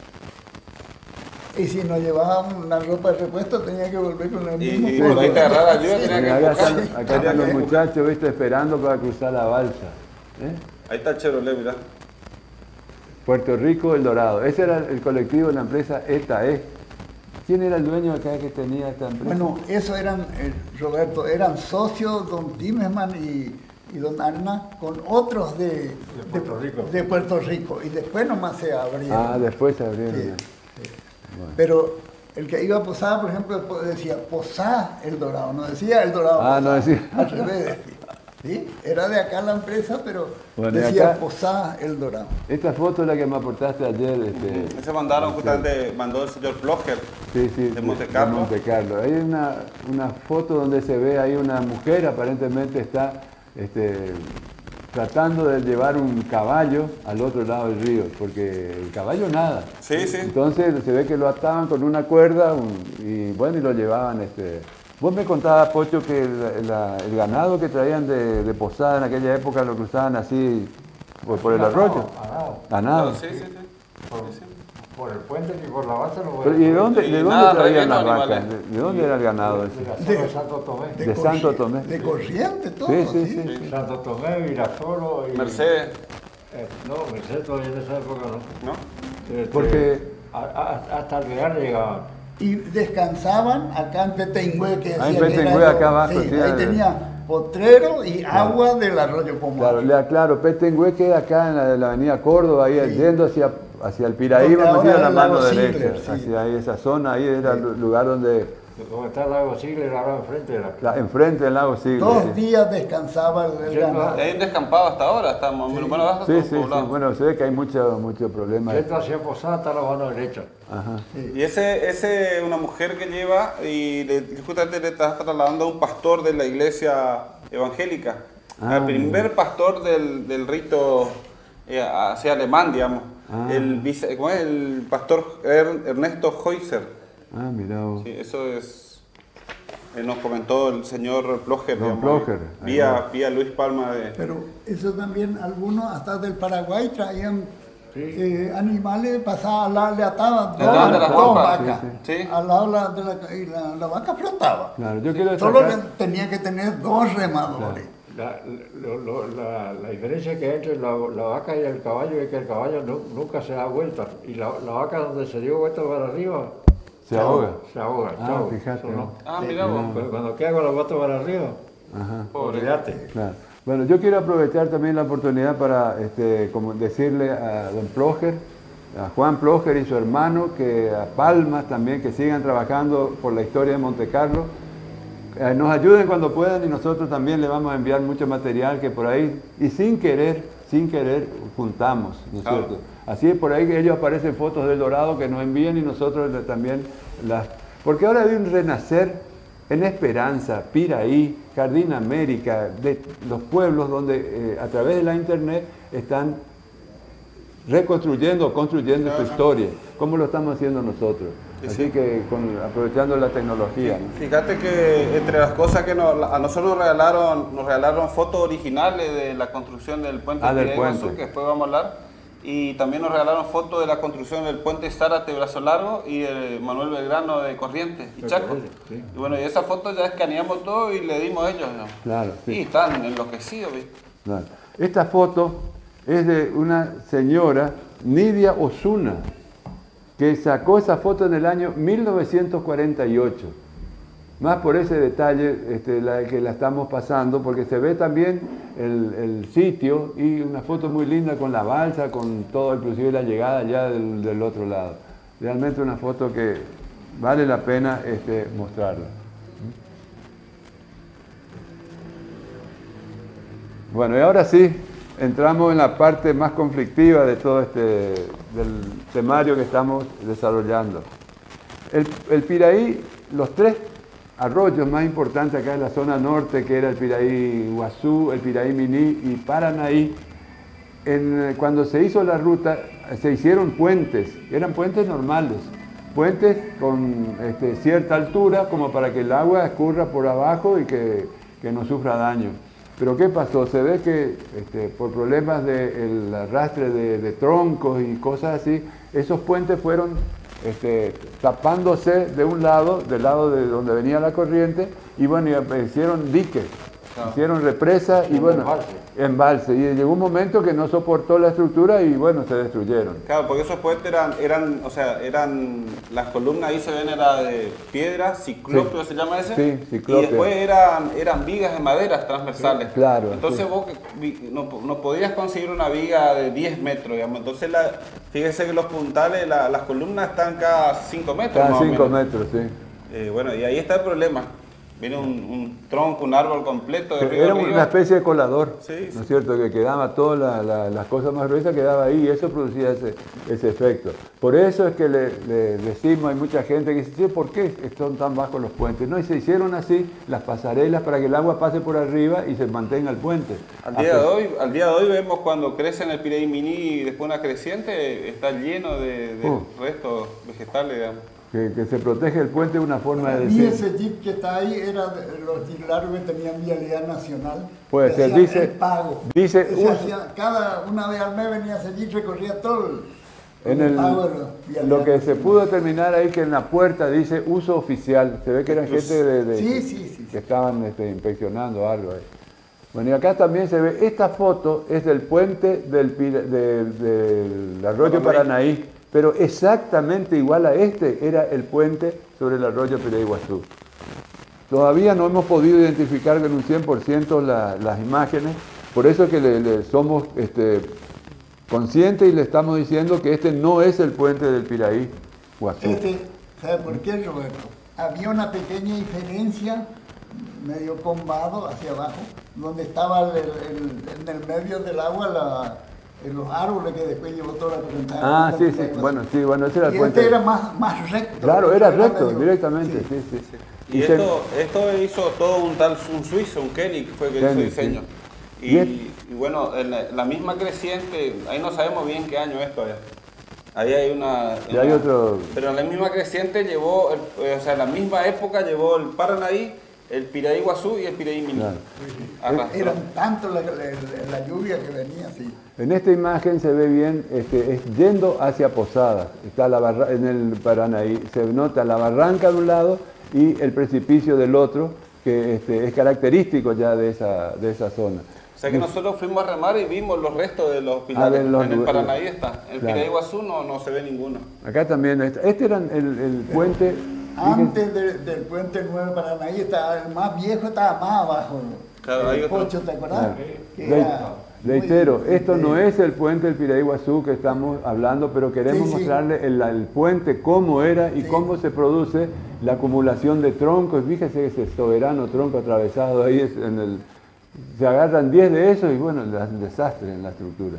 Y si no llevaban una ropa de repuesto, tenía que volver con el Y, mismo. y por ahí te agarraba la lluvia, Sí. tenía Y que acá acá están los muchachos, viste, esperando para cruzar la balsa. ¿eh? Ahí está el Chevrolet, mirá. Puerto Rico, El Dorado. Ese era el colectivo de la empresa ETA E. ¿Quién era el dueño acá que tenía esta empresa? Bueno, eso eran, eh, Roberto, eran socios don Timmerman y, y don Arna con otros de, Puerto Rico. de Puerto Rico. Y después nomás se abrieron. ah, después se abrieron. Sí. Pero el que iba a Posada, por ejemplo, decía Posada el Dorado, no decía el Dorado. Ah, no decía. Al revés decía. ¿Sí? Era de acá la empresa, pero Bueno, decía acá- Posada el Dorado. Esta foto es la que me aportaste ayer. Este, Ese mandaron justamente, mandó el señor Blocher. Sí, sí, de Monte Carlo. Monte Carlo. Hay una, una foto donde se ve ahí una mujer, aparentemente está este, tratando de llevar un caballo al otro lado del río, porque el caballo nada. Sí, sí. Entonces se ve que lo ataban con una cuerda un- y bueno, y lo llevaban. Este. Vos me contabas, Pocho, que el, la- el ganado que traían de, de Posada en aquella época lo cruzaban así por, por el arroyo. ganado. Ganado. Sí, sí, sí. Por, por el puente y por la balsa no voy a Pero, ¿Y de dónde, Y de dónde nada, traían las vacas? ¿De, de dónde era el ganado ese? De la zona de Santo Tomé. De Santo Tomé. De corriente, todo. Sí, sí, sí. sí. Santo Tomé, Virasoro y... Mercedes, Eh, no, Mercedes todavía en esa época no. ¿no? Este, Porque- a- a- hasta el Real llegaban. Y descansaban acá en Petengue, que Ah, en decía acá abajo, sí, sí, ahí ah, tenía potrero y agua del arroyo Pomar. Claro, le aclaro, Petengüe queda acá en la, en la avenida Córdoba, ahí Sí. yendo hacia, hacia el Piraí, Donde vamos a ahora ir a la mano derecha, hacia ahí, esa zona, ahí era el lugar donde Como está el lago Sigler ahora enfrente de la La- enfrente del lago Siglo. Dos sí. días descansaba el, ganado. Hay un descampado hasta ahora, está menos bueno, baja Sí, sí, sí. Bueno, se ve que hay mucho, mucho problema. Entra hacia Posada, está la mano derecha. Ajá. Y ese, ese una mujer que lleva y le, justamente le está trasladando a un pastor de la iglesia evangélica, Ah, al primer pastor del, del rito eh, hacia alemán, digamos, Ah. el, vice- ¿cómo es? el pastor Er- Ernesto Heuser. Ah, mira vos. Sí, eso es, eh, nos comentó el señor Ploger, Don Ploger, vía, vía Luis Palma de... Pero eso también, algunos hasta del Paraguay traían eh, animales, pasaban, la- le ataban Le ataban de las dos trompas. vacas. Sí, sí. Al lado la- de la, y la, la vaca flotaba. Claro, yo quiero Solo que tenía que tener dos remadores. La, lo- lo- la- la diferencia que hay entre la, la vaca y el caballo es que el caballo nu- nunca se da vuelta y la, la vaca donde se dio vuelta para arriba Se ahoga. se ahoga. Ah, chao. fíjate. No. Ah, mira vos. Pero cuando queda con la bota para arriba, Ajá. Olvídate. Claro. Bueno, yo quiero aprovechar también la oportunidad para este, como decirle a don Ploger, a Juan Ploger y su hermano, que a Palmas también, que sigan trabajando por la historia de Monte Carlo. Eh, nos ayuden cuando puedan y nosotros también le vamos a enviar mucho material que por ahí, y sin querer, sin querer, juntamos, ¿no es Claro. cierto? Así es por ahí que ellos aparecen fotos del Dorado que nos envían y nosotros también las... Porque ahora hay un renacer en Esperanza, Piraí, Jardín América, de los pueblos donde eh, a través de la internet están reconstruyendo o construyendo su historia, como lo estamos haciendo nosotros. Sí, Así sí. que con- aprovechando la tecnología. ¿no? Fíjate que entre las cosas que nos, a nosotros nos regalaron, nos regalaron fotos originales de la construcción del puente Ah, del puente. que después vamos a hablar, y también nos regalaron fotos de la construcción del puente Zárate Brazo Largo y de Manuel Belgrano de Corrientes y Chaco. Sí. Y bueno, y esas fotos ya escaneamos todo y le dimos a ellos. ¿no? Claro, sí. Y están enloquecidos, ¿viste? Claro. Esta foto es de una señora, Nidia Osuna, que sacó esa foto en el año 1948. Más por ese detalle este, que la estamos pasando, porque se ve también el, el sitio y una foto muy linda con la balsa, con todo, inclusive la llegada ya del, del otro lado. Realmente una foto que vale la pena este, mostrarla. Bueno, y ahora sí, entramos en la parte más conflictiva de todo este del temario que estamos desarrollando. El, el Piraí, los tres arroyos más importantes acá en la zona norte, que era el Piraí Iguazú, el Piraí Miní y Paranaí, cuando se hizo la ruta se hicieron puentes, eran puentes normales, puentes con este, cierta altura como para que el agua escurra por abajo y que, que no sufra daño. Pero ¿qué pasó? Se ve que este, por problemas del arrastre de, de troncos y cosas así, esos puentes fueron este, tapándose de un lado, del lado de donde venía la corriente, y bueno, hicieron diques, hicieron represa y bueno, embalse. embalse. Y llegó un momento que no soportó la estructura y bueno, se destruyeron. Claro, porque esos puentes eran, eran, o sea, eran, las columnas ahí se ven era de piedra, ciclopio Sí. se llama ese. Sí, ciclopio. Y después eran, eran vigas de madera transversales. Sí, claro, Entonces sí. vos no, no podías conseguir una viga de 10 metros, digamos. Entonces, la, fíjese que los puntales, la- las columnas están cada 5 metros. Cada más o 5 menos. metros, sí. Eh, bueno, y ahí está el problema. Viene un, un tronco, un árbol completo de río Era arriba. una especie de colador, Sí, ¿no sí. es cierto? Que quedaba todas la- la- las cosas más gruesas quedaba ahí y eso producía ese, ese efecto. Por eso es que le, le decimos, hay mucha gente que dice, "Sí, ¿por qué están tan bajos los puentes? No, y se hicieron así las pasarelas para que el agua pase por arriba y se mantenga el puente. Al día, de hoy, al día de hoy vemos cuando crece en el Piraí Mini y después una creciente, está lleno de, de Oh. restos vegetales, digamos. Que, que se protege el puente es una forma de Y decir. ese jeep que está ahí era de los largos que tenían vialidad nacional. Puede ser, dice- el pago. dice Se un- hacía- cada una vez al mes venía ese jeep, recorría todo el, En el, pago de los vialidad lo que se pudo determinar ahí que en la puerta dice uso oficial. Se ve que eran gente de, de- Sí, sí, sí, que sí. estaban este, inspeccionando algo ahí. Bueno, y acá también se ve, esta foto es del puente del, del- del arroyo Paranaí, pero exactamente igual a este era el puente sobre el arroyo Piraiguazú. Todavía no hemos podido identificar en un 100% la- las imágenes, por eso es que le, somos este, conscientes y le estamos diciendo que este no es el puente del Piraí Guazú. Este, ¿Sabe por qué, Roberto? había una pequeña diferencia, medio combado hacia abajo, donde estaba en el medio del agua la- en los árboles que después llevó toda la corriente. Ah, sí, sí, bueno, sí, bueno, ese era el Y puente. este era más, más recto. Claro, era recto, directamente, sí. sí, sí. Y esto, esto hizo todo un tal, un suizo, un Kelly, que fue el que hizo Kelly, el diseño. sí. Y, Y es- y bueno, en la, la misma creciente, ahí no sabemos bien qué año es todavía. Ahí hay una... Y hay una- otro- Pero en la misma creciente llevó, el- eh, o sea, la misma época llevó el Paranaí, el Piraí Guazú y el Piraí Mini. Claro. Arrastró. Eran tanto la, la- la lluvia que venía así. En esta imagen se ve bien, este, es yendo hacia Posadas, está la barra- en el Paranaí, se nota la barranca de un lado y el precipicio del otro, que este, es característico ya de esa, de esa zona. O sea que nosotros fuimos a remar y vimos los restos de los Ah, pilares. los en el. Paranaí está. En el Claro. Piraí Guazú no, no se ve ninguno. Acá también, está- este era el, el puente, Antes de- del puente Nuevo Paranaí, estaba, el más viejo estaba más abajo. Claro, el. Pocho, ¿te acordás? Claro. Reitero, muy- esto no es el puente del Piraí Guazú que estamos hablando, pero queremos Sí, sí. mostrarle el, el puente cómo era y Sí. cómo se produce la acumulación de troncos. Fíjese ese soberano tronco atravesado ahí es en el... Se agarran 10 de esos y bueno, hacen desastre en la estructura.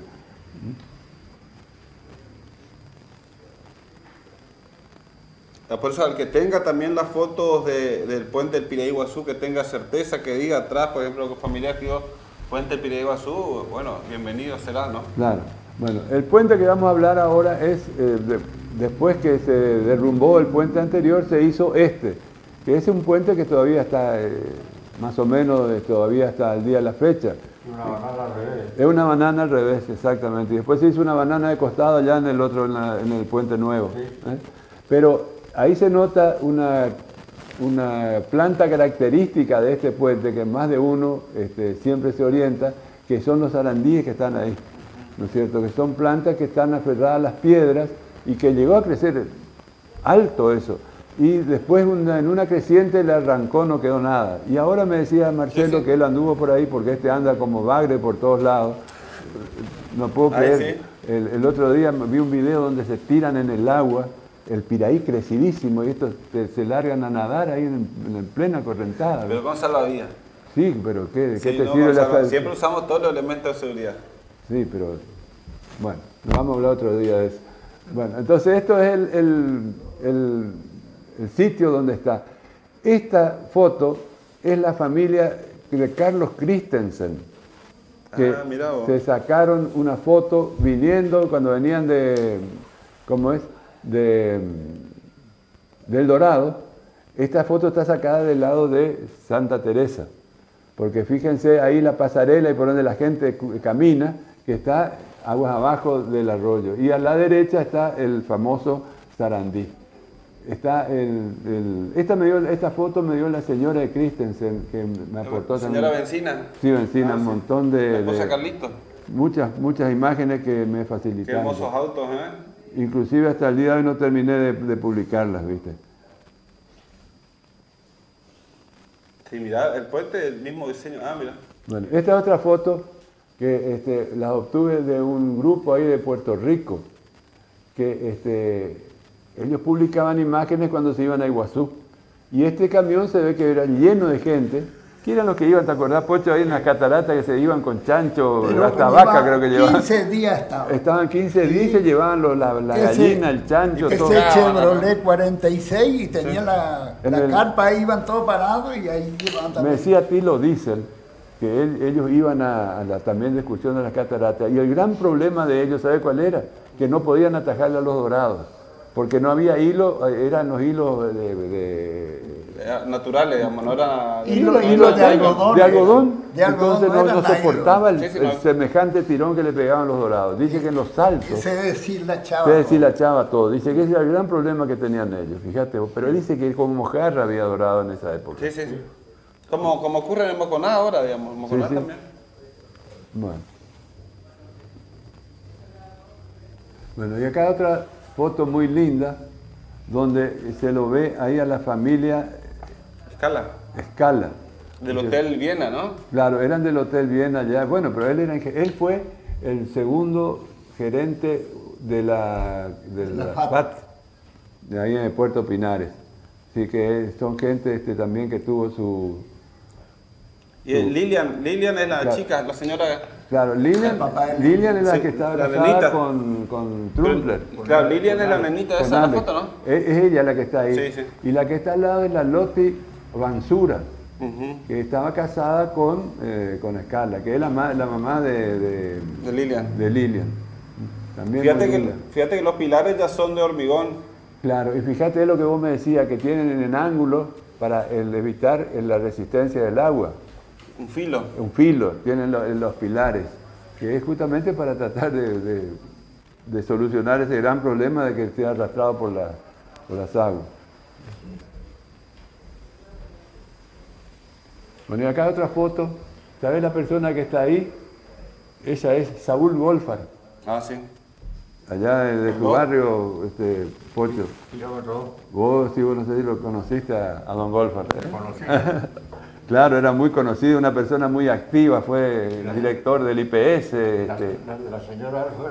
Ah, Por eso, al que tenga también las fotos de- del puente del Piraí Guazú, que tenga certeza, que diga atrás, por ejemplo, que familiar que yo, puente del Piraí Guazú, bueno, bienvenido será, ¿no? Claro. Bueno, el puente que vamos a hablar ahora es, eh, de- después que se derrumbó el puente anterior, se hizo este, que es un puente que todavía está, eh, más o menos, eh, todavía hasta el día de la fecha. Y una banana al revés. Es una banana al revés, exactamente. Y después se hizo una banana de costado allá en el otro, en, la- en el puente nuevo. ¿eh? Pero ahí se nota una, una planta característica de este puente que más de uno este, siempre se orienta, que son los arandíes que están ahí. ¿No es cierto? Que son plantas que están aferradas a las piedras y que llegó a crecer alto eso. Y después una- en una creciente le arrancó, no quedó nada. Y ahora me decía Marcelo Sí, que él anduvo por ahí porque este anda como bagre por todos lados. No puedo creer. El, el otro día vi un video donde se tiran en el agua, el piraí crecidísimo, y estos se, se largan a nadar ahí en, en plena correntada. Pero con salvavidas. Sí, pero ¿qué, Sí, qué te no, sirve la Siempre usamos todos los elementos de seguridad. Sí, pero bueno, nos vamos a hablar otro día de eso. Bueno, entonces esto es el, el- el- el sitio donde está. Esta foto es la familia de Carlos Christensen, que Ah, se sacaron una foto viniendo cuando venían de, ¿cómo es? De, del Dorado. Esta foto está sacada del lado de Santa Teresa. Porque fíjense ahí la pasarela y por donde la gente camina, que está aguas abajo del arroyo. Y a la derecha está el famoso Sarandí. Está el, el- esta, me dio- esta foto me dio la señora de Christensen, que me aportó Señora también. Bencina. Sí, Bencina, Ah, un montón de, La esposa de- Carlito. muchas, muchas imágenes que me Qué facilitaron. hermosos autos, ¿eh? Inclusive hasta el día de hoy no terminé de, de publicarlas, ¿viste? Sí, mira, el puente, el mismo diseño. Ah, mira. Bueno, esta otra foto que este, la obtuve de un grupo ahí de Puerto Rico, que este, ellos publicaban imágenes cuando se iban a Iguazú. Y este camión se ve que era lleno de gente. ¿Quién eran los que iban, te acordás, Pocho, ahí en las cataratas que se iban con chancho, Pero hasta vaca creo que llevaban? 15 días estaba. Estaban 15 días y se llevaban los- la, la Ese- gallina, el chancho, Ese todo. Chevrolet 46 y tenía la, la el- carpa, ahí iban todos parados y ahí llevaban Me también. decía Tilo Diesel que él- ellos iban a, a la, también de excursión a las cataratas y el gran problema de ellos, ¿sabe cuál era? Que no podían atajarle a los dorados, porque no había hilo, eh, eran los hilos de, de- Naturales, digamos, no era... Hilo- no hilo de algodón. de algodón, De algodón, entonces no no, soportaba el, Sí, sí, el no. semejante tirón que le pegaban los dorados. Dice que en los saltos Se deshilachaba. se deshilachaba todo. Dice que ese era el gran problema que tenían ellos, fíjate, vos. pero él dice que como mojarra había dorado en esa época. Sí, sí, sí. Como, como ocurre en el Moconá ahora, digamos. Moconá sí. también. Bueno. Bueno, y acá otra foto muy linda, donde se lo ve ahí a la familia Escala. Escala. Del Hotel Viena, ¿no? Claro, eran del Hotel Viena allá. Bueno, pero él, era, él fue el segundo gerente de la, de De la la FAT. FAT, de ahí en el Puerto Pinares. Sí, que son gente este, también que tuvo su... Y Lilian, Lilian es la chica, la señora. Claro, Lilian, El papá de Lilian es la Sí, que casada nenita. con, con Trumpler. Claro, Lilian es la nenita, esa con es la Alex. foto, ¿no? Es, es ella la que está ahí. Sí, sí. Y la que está al lado es la Loti Bansura, que estaba casada con, eh, con Scarla, que es la, ma- la mamá de, de, De Lilian. de Lilian. También que, fíjate que los pilares ya son de hormigón. Claro, y fíjate lo que vos me decías, que tienen en ángulo para el evitar la resistencia del agua. Un filo. un filo, tienen lo- los pilares, que es justamente para tratar de, de- de solucionar ese gran problema de que esté arrastrado por, la- por las aguas. Bueno, y acá otra foto. ¿Sabes la persona que está ahí? Ella es Saúl Golfar, Ah, sí. allá de, de tu barrio, este, Pocho. Kilómetros, Vos, sí, vos no sé si lo conociste a, a don Golfar. ¿eh? conocí. Claro, era muy conocido, una persona muy activa, fue el director del IPS, La, este, la- la señora fue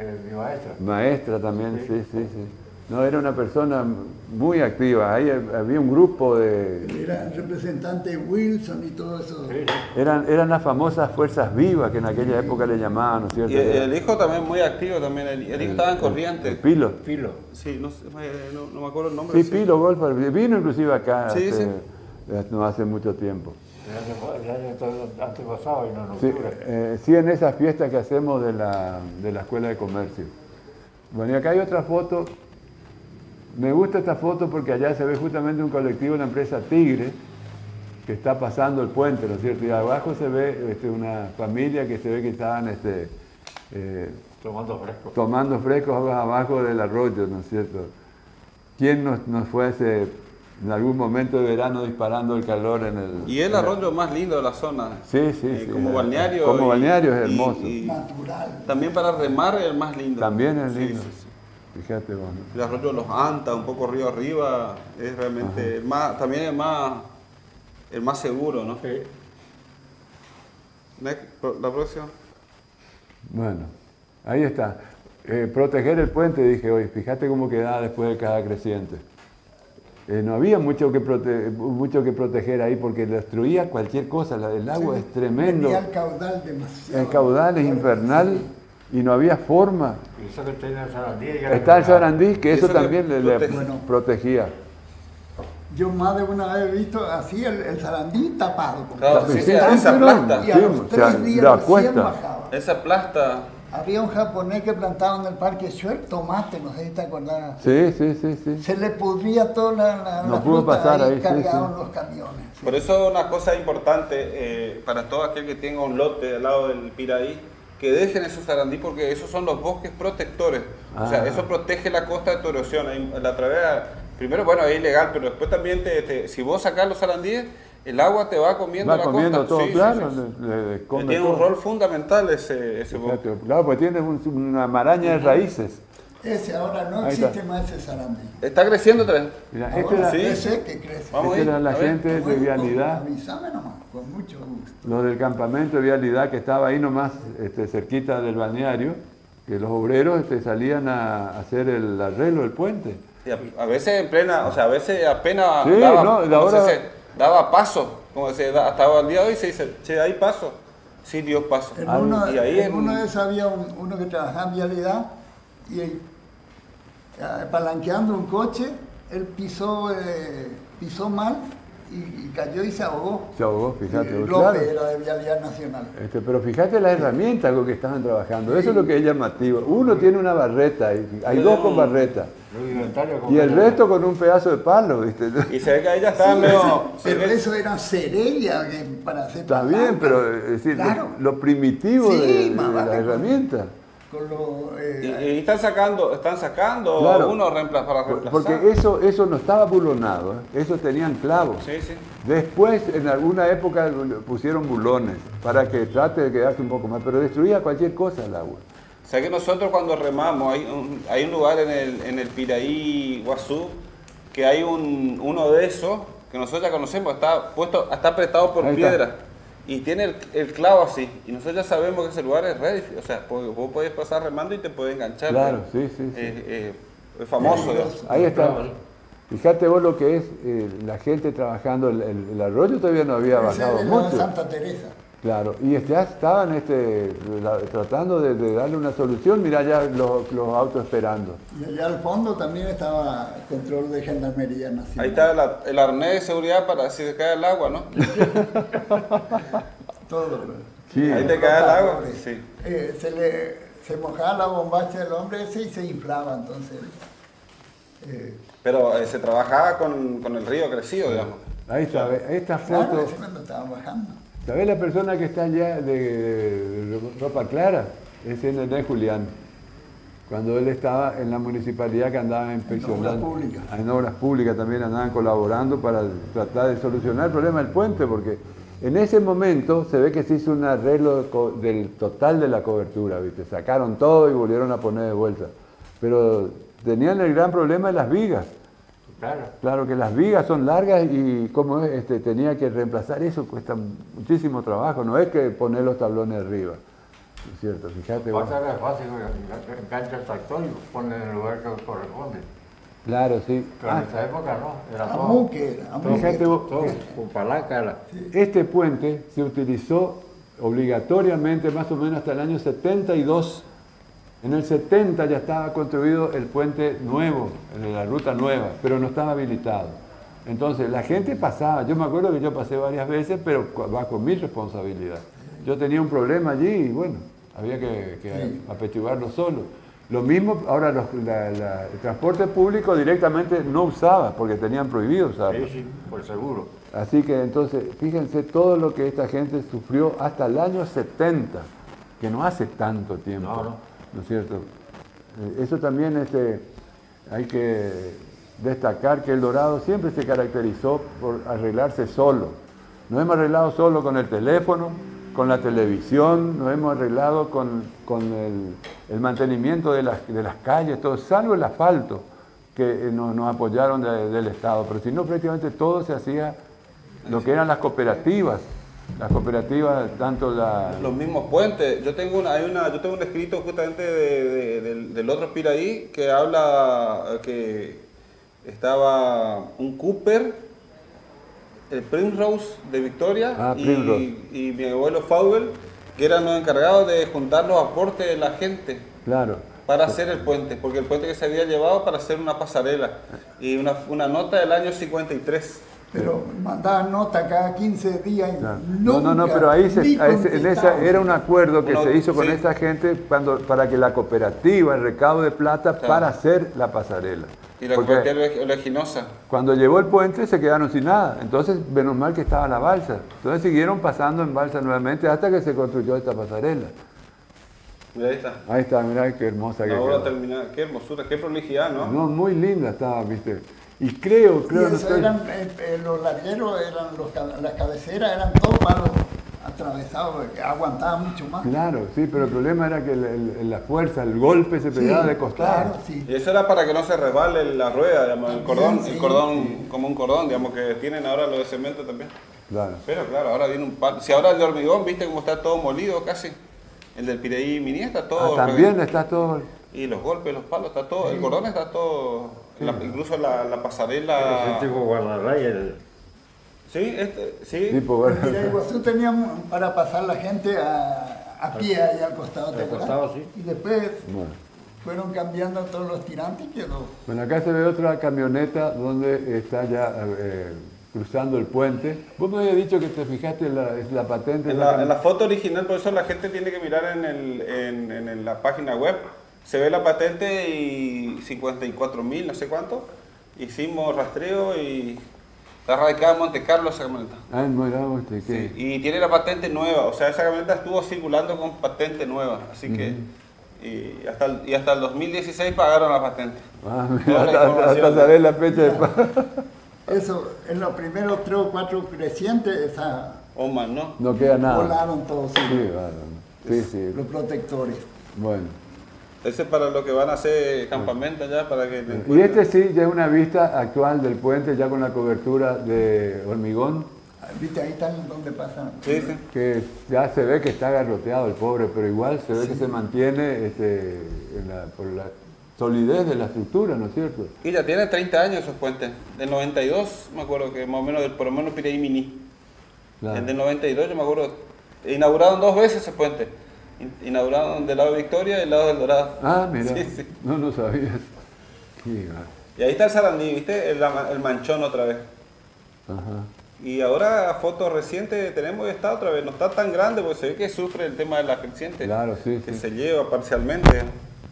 eh, mi maestra. maestra también, sí, sí, sí. No, era una persona muy activa, ahí había un grupo de... Era el representante Wilson y todo eso. Sí, sí. Eran, eran las famosas fuerzas vivas que en aquella época le llamaban, ¿no es cierto? Y el, el hijo también muy activo también. El, el hijo estaba en El corriente. Pilo. Filo. Sí, no, sé, eh, no, no me acuerdo el nombre. Sí, Pilo Golfar, vino inclusive acá Sí, este, sí. No hace mucho tiempo. El año, antepasado y no en Sí, octubre. eh, sí, en esas fiestas que hacemos de la, de la Escuela de Comercio. Bueno, y acá hay otra foto. Me gusta esta foto porque allá se ve justamente un colectivo la empresa Tigre que está pasando el puente, ¿no es cierto? Y abajo se ve este, una familia que se ve que estaban este, eh, Tomando fresco. tomando frescos abajo del arroyo, ¿no es cierto? ¿Quién nos, nos fuese en algún momento de verano disparando el calor en el... Y es el arroyo más lindo de la zona. Sí, sí, Eh, sí. como balneario. Como y- balneario es hermoso. y Natural. también para remar es el más lindo. También es lindo. sí, sí. Fíjate vos. ¿no? El arroyo de los Anta, un poco río arriba, es realmente el más, también el más, el más seguro, ¿no? Sí. Next, la próxima. Bueno, ahí está. Eh, proteger el puente, dije hoy, fíjate cómo quedaba después de cada creciente. Eh, no había mucho que, prote- mucho que proteger ahí porque destruía cualquier cosa. La- el agua es tremendo. Tenía el caudal demasiado. El caudal es infernal y no había forma. Eso que el Sarandí. Está el Sarandí, que eso también le, le protege. Bueno. protegía. Yo más de una vez he visto así el, el sarandí tapado. Claro, sí, esa plasta. Y a los tres días bajaba. Esa plasta, Había un japonés que plantaba en el parque Shuek tomate, no sé si te acordás. Sí, sí, sí, sí. Se le pudría toda la, la, No la pudo fruta pasar ahí, cargado sí. en los camiones. sí. Por eso una cosa importante eh, para todo aquel que tenga un lote al lado del Piraí, que dejen esos sarandí porque esos son los bosques protectores. O sea, Ah. eso protege la costa de tu erosión. La travea, primero, bueno, es ilegal, pero después también, te, te- si vos sacás los sarandíes, el agua te va comiendo Va la comiendo costa. todo, Sí, claro. sí, sí. le- le come Tiene un todo. rol fundamental ese, ese bosque. Fíjate, Claro, pues tiene un- una maraña de raíces. Ese ahora no Ahí está. existe más ese sarandí. Está creciendo otra vez. Mira, este Ahora era, Sí. ese que crece. Vamos este ahí, era la a ver. gente de Bueno, vialidad. Avísame nomás, con mucho gusto. los del campamento de vialidad que estaba ahí nomás, este, cerquita del balneario, que los obreros este, salían a hacer el arreglo del puente. Y a, a veces en plena, o sea, a veces apenas Sí, daba, no, de se dice, daba paso, como se da, hasta el día de hoy se dice, che, hay paso, sí, Dios paso. En, uno, y ahí en en- uno de esos había un- uno que trabajaba en vialidad y eh, palanqueando un coche, él pisó, eh, pisó mal y, y cayó y se ahogó. Se ahogó, fíjate. Eh, claro. López era de Vialidad Nacional. Este, pero fíjate las herramientas con que estaban trabajando. Eso es lo que es llamativo. Uno tiene una barreta, y hay dos con barreta. Y el resto con un pedazo de palo, ¿viste? Y se ve que ahí ya estaba medio... se Pero eso era cerella para hacer Está bien, pero es decir, lo- Claro, lo, primitivo Sí, de, la herramienta. con lo, eh, y están sacando, están sacando Claro. uno para reemplazar. Porque eso, eso no estaba bulonado, ¿eh? eso tenían clavos. Sí, sí. Después, en alguna época, pusieron bulones para que trate de quedarse un poco más, pero destruía cualquier cosa el agua. O sea que nosotros cuando remamos, hay un, hay un lugar en el, en el Piraí, Guazú, que hay un, uno de esos, que nosotros ya conocemos, está puesto, está apretado por Ahí está. piedra. Y tiene el, el clavo así. Y nosotros ya sabemos que ese lugar es re difícil. O sea, vos vos podés pasar remando y te podés enganchar. Claro, pero sí, sí, sí. Es, famoso. Ahí está. Fíjate vos lo que es eh, la gente trabajando, el, el- el arroyo todavía no había bajado mucho. Santa Teresa. Claro, y este, ya estaban este, la- tratando de, de darle una solución, mira ya los, los autos esperando. Y allá al fondo también estaba control de gendarmería nacional. Ahí está la- el arnés de seguridad para si se cae el agua, ¿no? Todo. Sí. Ahí te cae el agua. Sí. Eh, se le se mojaba la bombacha del hombre ese y se inflaba entonces. eh, Pero eh, se trabajaba con, con el río crecido, digamos. Ahí está, esta claro, foto, ese cuando estaba bajando. ¿Sabés la persona que está allá de, ropa clara? Es el de Julián. Cuando él estaba en la municipalidad que andaba inspeccionando. obras públicas. En obras públicas también andaban colaborando para tratar de solucionar el problema del puente, porque en ese momento se ve que se hizo un arreglo del total de la cobertura, ¿viste? Sacaron todo y volvieron a poner de vuelta. Pero tenían el gran problema de las vigas. Claro. Claro que las vigas son largas y como es, este, tenía que reemplazar eso, cuesta muchísimo trabajo, no es que poner los tablones arriba. Es cierto, fíjate. vos. Pasa es fácil, engancha el tractor y pone en el lugar que corresponde. Claro, sí. Pero Ah, en esa época no, era A todo, muque a fíjate vos, todo con palanca era. este puente se utilizó obligatoriamente más o menos hasta el año 72. En el 70 ya estaba construido el puente nuevo, la ruta nueva, pero no estaba habilitado. Entonces la gente pasaba, yo me acuerdo que yo pasé varias veces, pero bajo mi responsabilidad. Yo tenía un problema allí y bueno, había que, que apechugarlo solo. Lo mismo, ahora los- la- la- el transporte público directamente no usaba, porque tenían prohibido usarlo. Sí, sí, por seguro. Así que entonces, fíjense todo lo que esta gente sufrió hasta el año 70, que no hace tanto tiempo. No, no. ¿No es cierto? Eh, Eso también este, hay que destacar que El Dorado siempre se caracterizó por arreglarse solo. Nos hemos arreglado solo con el teléfono, con la televisión, nos hemos arreglado con, con el, mantenimiento de las, de las calles, todo, salvo el asfalto que eh, nos, apoyaron de- del Estado. Pero si no, prácticamente todo se hacía lo que eran las cooperativas. Las cooperativas, tanto la... Los mismos puentes. Yo tengo una, hay una, yo tengo un escrito justamente de- de- del, del otro Piraí que habla que estaba un Cooper, el Primrose de Victoria Ah, y, Primrose. y mi abuelo Faubel, que eran los encargados de juntar los aportes de la gente Claro. para hacer el puente, porque el puente que se había llevado para hacer una pasarela y una, una nota del año 53. Pero mandaban nota cada 15 días. y Claro. No, no, no, nunca, pero ahí se- ni a ese- en esa, contestaban. era un acuerdo que se hizo con sí. esa gente cuando, para que la cooperativa, el recaudo de plata, Claro. para hacer la pasarela. Y la Porque cooperativa oleginosa. cuando llegó el puente se quedaron sin nada, entonces menos mal que estaba la balsa. Entonces siguieron pasando en balsa nuevamente hasta que se construyó esta pasarela. Mira, ahí está. Ahí está, mirá qué hermosa que quedó. terminada. Qué hermosura, qué prolijidad, ¿no? No, muy linda estaba, viste. Y creo, Y creo, eso estoy- eran, eh, eh, los largueros, eran los, las cabeceras eran todos palos atravesados, que aguantaban mucho más. Claro, sí, pero el problema era que el- el- la fuerza, el golpe se pegaba Sí, de costado. Claro, sí. Y eso era para que no se resbale la rueda, digamos, el cordón, sí, el cordón sí. como un cordón, digamos, que tienen ahora los de cemento también. Claro. Pero claro, ahora viene un palo. Si ahora el de hormigón, viste cómo está todo molido casi. El del Pireí Mini está todo. Ah, también está todo. Y los golpes, los palos, está todo. El cordón está todo. La- incluso la, la pasarela. tipo guardarraya, Sí, este, sí. Tipo. Mira, Iguazú teníamos para pasar la gente a, a pie ahí al costado, ¿te Al costado, sí. Y después Bueno. fueron cambiando todos los tirantes y quedó. Bueno, acá se ve otra camioneta donde está ya eh, cruzando el puente. Vos me habías dicho que te fijaste en la, es la patente. En la, en la foto original, por eso la gente tiene que mirar en, el, en- en la página web. Se ve la patente y 54 mil, no sé cuánto. Hicimos rastreo y está radicada en Monte Carlo esa camioneta. Ah, usted, ¿qué? Sí, y tiene la patente nueva, o sea, esa camioneta estuvo circulando con patente nueva, así que... Y hasta, el, y hasta el 2016 pagaron la patente. Ah, mira, hasta, hasta saber la fecha de pa- Eso, en los primeros tres o cuatro crecientes, esa, O más, ¿no? No queda nada. volaron todos sí, sí, sí. los protectores. Bueno. Ese es para lo que van a hacer campamento ya, para que... Y este sí, ya es una vista actual del puente, ya con la cobertura de hormigón, Ah, ¿Viste? Ahí están donde pasan. Sí, sí. que ya se ve que está agarroteado el pobre, pero igual se ve que se mantiene este, en la- por la solidez de la estructura, ¿no es cierto? Y ya tiene 30 años esos puentes. Del 92, me acuerdo que más o menos, del- por lo menos Piraí Mini. Claro. El del 92, yo me acuerdo, inauguraron dos veces ese puente. In- Inauguraron del lado de Victoria y del lado del Dorado. Ah, mira, Sí, sí. no. Qué va. Y ahí está el Sarandí, ¿viste? El, el manchón otra vez. Ajá. Y ahora, fotos recientes, tenemos está otra vez. No está tan grande porque se ve que sufre el tema de la creciente. Claro, sí, Que sí. se lleva parcialmente.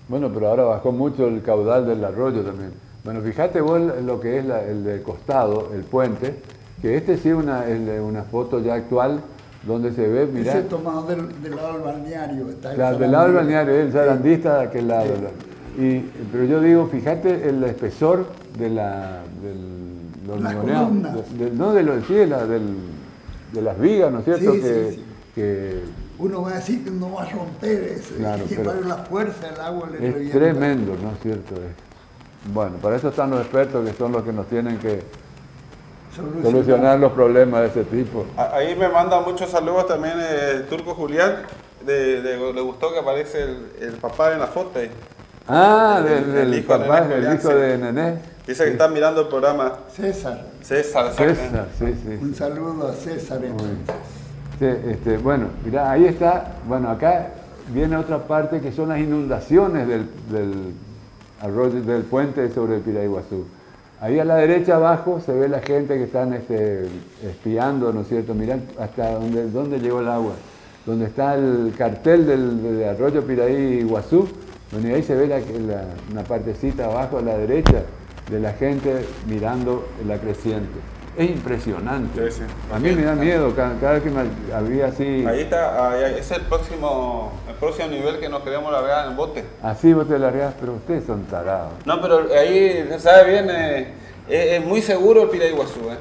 Bueno, pero ahora bajó mucho el caudal del arroyo también. Bueno, fíjate vos lo que es la- el del costado, el puente, que este sí es una foto ya actual donde se ve, mirá, Ese tomado del, del lado del balneario. Está claro, del lado del balneario, el Sí. zarandista de aquel lado. Y, pero yo digo, fíjate el espesor de la, del, los Las de- no de los sí, de, la- del- de las vigas, ¿no es cierto? Sí, que, sí, sí. que Uno va a decir que no va a romper eso. Claro, pero- la fuerza el agua le Es revienta. tremendo, ¿no es cierto? Bueno, para eso están los expertos que son los que nos tienen que Solucionar. solucionar los problemas de ese tipo. Ahí me manda muchos saludos también el turco Julián. De, de- le gustó que aparece el, el papá en la foto. ahí. Ah, El- del, el del hijo de papá, Nené el hijo sí. de Nené. Dice que está mirando el programa. César. César. César, sí, sí. Un saludo a César. entonces. Sí, este, bueno, mirá, ahí está, bueno, acá viene otra parte que son las inundaciones del, del arroyo, del puente sobre el Piraiguazú. Ahí a la derecha abajo se ve la gente que están este, espiando, ¿no es cierto? Mirá hasta dónde, dónde llegó el agua. Donde está el cartel del, arroyo Piraí Iguazú, donde ahí se ve la- una partecita abajo a la derecha de la gente mirando la creciente. Es impresionante. Sí, sí. A mí me da miedo cada, cada vez que me había así. Ahí está, ahí- es el próximo, el próximo nivel que nos queremos largar en el bote. Así vos te largás, pero ustedes son tarados. No, pero ahí, sabe bien, eh, es, es muy seguro el Piraiguazú. ¿eh?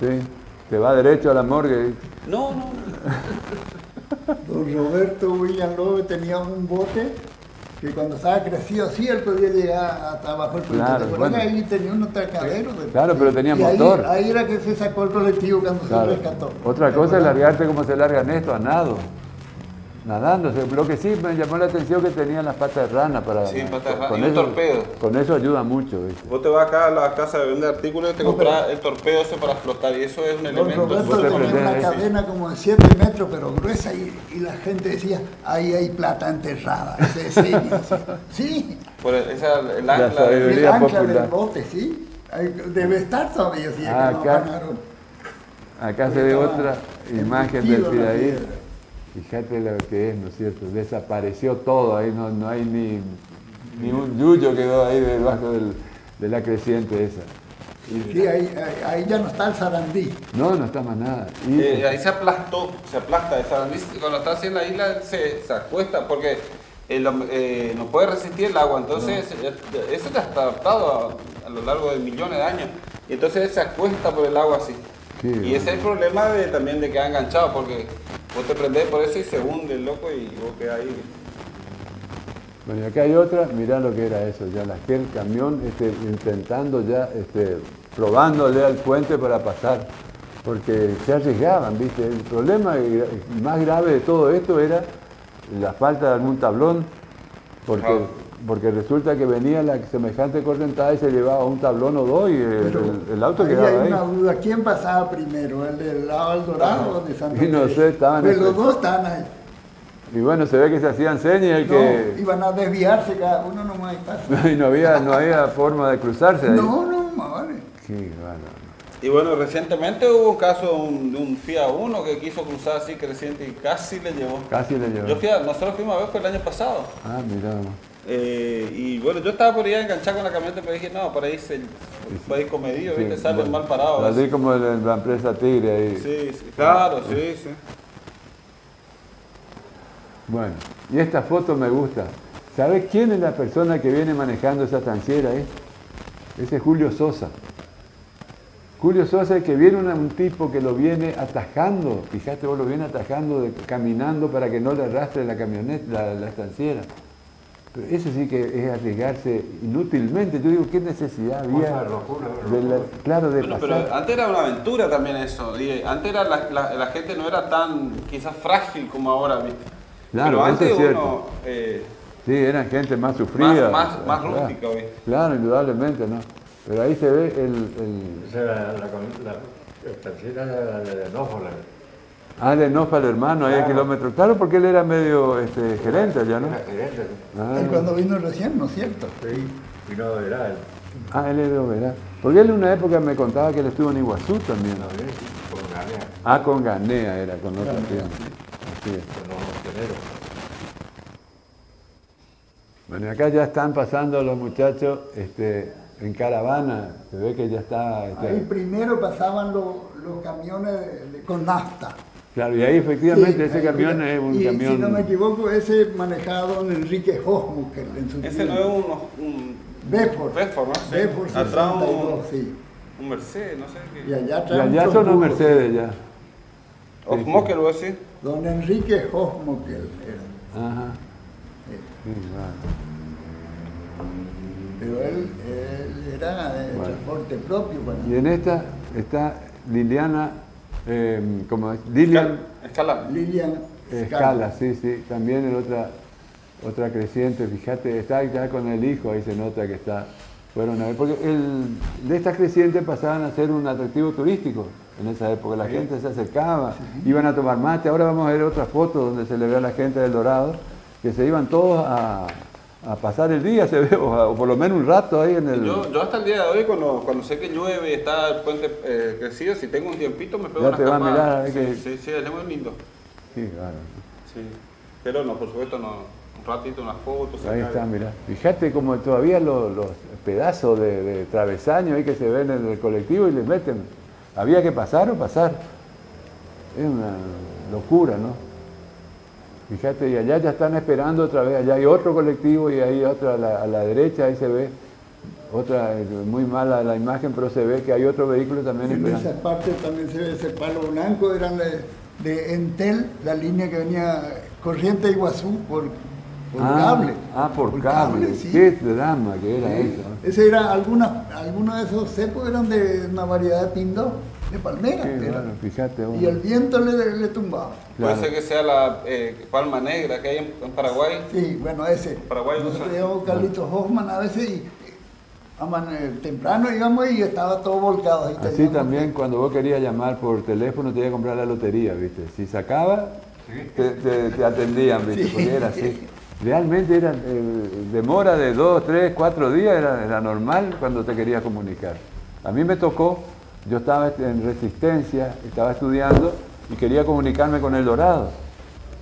¿sí? Te va derecho a la morgue. No, no, no. Don Roberto William Lowe tenía un bote que cuando estaba crecido así él podía llegar hasta abajo el puente. Claro, ¿Te bueno. ahí tenía un atracadero? de- Claro, pero tenía y motor. Ahí, era que se sacó el colectivo cuando Claro. se rescató. Otra ¿Te cosa es largarte como se largan esto, a nado. Nadando. Lo que sí me llamó la atención que tenían las patas de rana para. Sí, patas de rana. con Y un eso- torpedo. Con eso ayuda mucho. ¿viste? Vos te vas acá a la casa de vender artículos y te No, compras el torpedo ese para flotar y eso es un elemento. Roberto te tenía una sí. cadena como de 7 metros, pero gruesa, y, y la gente decía, ahí hay plata enterrada. Se enseña, así. Sí, Por el, esa, el La ancla. el ancla del bote, sí. Debe estar todavía, sí, es Ah, que no acá. Acá se ve otra imagen del Piraí. Fíjate lo que es, ¿no es cierto? Desapareció todo, ahí no, no hay ni, ni un yuyo quedó ahí debajo del- de la creciente esa. Y- Sí, ahí, ahí- ya no está el sarandí. no, no está más nada. Y- Eh, ahí se aplastó, se aplasta. esa- cuando está así en la isla se, se acuesta porque el eh, no puede resistir el agua. Entonces, ya- eso ya está adaptado a, a lo largo de millones de años. Y entonces se acuesta por el agua así. Y ese es el problema de, también de quedar enganchado porque vos te prendés por eso y se hunde el loco y vos quedás ahí. Bueno, y acá hay otra, mirá lo que era eso, ya la el camión este, intentando ya, este, probándole al puente para pasar, porque se arriesgaban, ¿viste? El problema más grave de todo esto era la falta de algún tablón, porque, Claro. Porque resulta que venía la semejante correntada y se llevaba un tablón o dos y el, Pero el- el auto ahí quedaba hay ahí. una duda, ¿quién pasaba primero? ¿El del lado del Dorado o de Santa Y no sé, estaban Pues los dos estaban ahí. Y bueno, se ve que se hacían señas y No, que iban a desviarse cada uno nomás y pasa. y no había, no había forma de cruzarse ahí. No, no, madre. Qué bárbaro. Y bueno, recientemente hubo un caso de un, un FIA 1 que quiso cruzar así creciente y casi le llevó. Casi le llevó. Yo fui a- nosotros fuimos a ver, fue el año pasado. Ah, mira. Eh, y bueno, yo estaba por ahí enganchado con la camioneta, pero dije, no, por ahí se por ahí comedido, ¿viste? Salen mal parados. Así como el- la empresa Tigre ahí. Sí, sí, claro, sí, sí. Bueno, y esta foto me gusta. ¿Sabes quién es la persona que viene manejando esa tanciera ahí? Ese es Julio Sosa. Julio Sosa es que viene un tipo que lo viene atajando, fíjate vos lo viene atajando, de- caminando para que no le arrastre la camioneta, la, la estanciera. Pero eso sí que es arriesgarse inútilmente. Yo digo, ¿qué necesidad había? De locura, de la- claro, de Bueno, pasar. pero antes era una aventura también eso. Antes era la, la- la gente no era tan quizás frágil como ahora, ¿viste? Claro, pero antes es cierto. uno, eh, Sí, eran gente más sufrida. Más- más- más Claro. rústica hoy. Claro, indudablemente, ¿no? Pero ahí se ve el... el- Esa era la, la, la estancina de. Ah, de Nofa, el hermano, ahí a Claro. kilómetros. Claro, porque él era medio este, gerente allá, ¿no? Era gerente. Ah, Él cuando vino recién, ¿no es cierto? Sí, vino de verá él. ah, él es de Oberá. Porque él en una época me contaba que él estuvo en Iguazú también. ¿no? También, con Ganea, Ah, con Ganea era, con otra firma. Así es. con los hosteleros. Bueno, acá ya están pasando los muchachos este, en caravana. Se ve que ya está... este, Ahí primero pasaban los, los camiones de- de- con nafta. Claro, y ahí efectivamente Sí, ese ahí camión mira. es un y, camión... Si no me equivoco, ese manejaba don Enrique Hosmuker en su Ese no es un, un, Bedford. Bedford, ¿no? Sí. Bedford Atrás un- 62, sí. un Mercedes, no sé Y qué. allá Y atrás allá un son los Mercedes ya. O Sí, sí. Mocker o así. Don Enrique Hosmuker era. Ajá. Sí. Pero él, él era de Bueno. transporte propio. Bueno. Y en esta está Liliana, eh, como es? Lilian Escala. Lilian Escala, sí, sí. También en otra, otra creciente, fíjate, está ya con el hijo, ahí se nota que está, fueron a ver, porque el, de estas crecientes pasaban a ser un atractivo turístico en esa época, la gente se acercaba, iban a tomar mate, ahora vamos a ver otra foto donde se le ve a la gente del Dorado, que se iban todos a, a pasar el día, se ve, o, por lo menos un rato ahí en el... Yo, yo hasta el día de hoy, cuando, cuando sé que llueve y está el puente eh, crecido, si tengo un tiempito, me pego Ya te va a mirar, a ver sí, que- sí, sí, es muy lindo. Sí, claro. Sí. Pero no, por supuesto, no. Un ratito, unas fotos. Ahí está, mira. Fíjate como todavía los, los pedazos de, de travesaño ahí que se ven en el colectivo y les meten. Había que pasar o pasar. Es una locura, ¿no? Fíjate, y allá ya están esperando otra vez. Allá hay otro colectivo y ahí otra a la, a la derecha, ahí se ve. Otra, eh, muy mala la imagen, pero se ve que hay otro vehículo también En esperando. esa parte también se ve ese palo blanco, eran de, de Entel, la línea que venía corriente Iguazú por, por ah, cable. Ah, por, cable. sí. Qué drama que era Sí. eso. Ese era, algunas, algunos de esos cepos eran de una variedad de pindó, de palmera. Qué era. bueno, fíjate. vos. y el viento le, le tumbaba. Puede ser que sea la eh, palma negra que hay en, en Paraguay. Sí, bueno, ese. Paraguay, Nosotros no sé. llevamos Carlitos Hoffman a veces y, eh, temprano, digamos, y estaba todo volcado. Ahí Así también cuando vos querías llamar por teléfono te iba a comprar la lotería, ¿viste? Si sacaba, te, te- te atendían, ¿viste? Sí. Porque era así. Realmente era eh, demora de dos, tres, cuatro días, era, era normal cuando te querías comunicar. A mí me tocó, yo estaba en resistencia, estaba estudiando y quería comunicarme con el Dorado.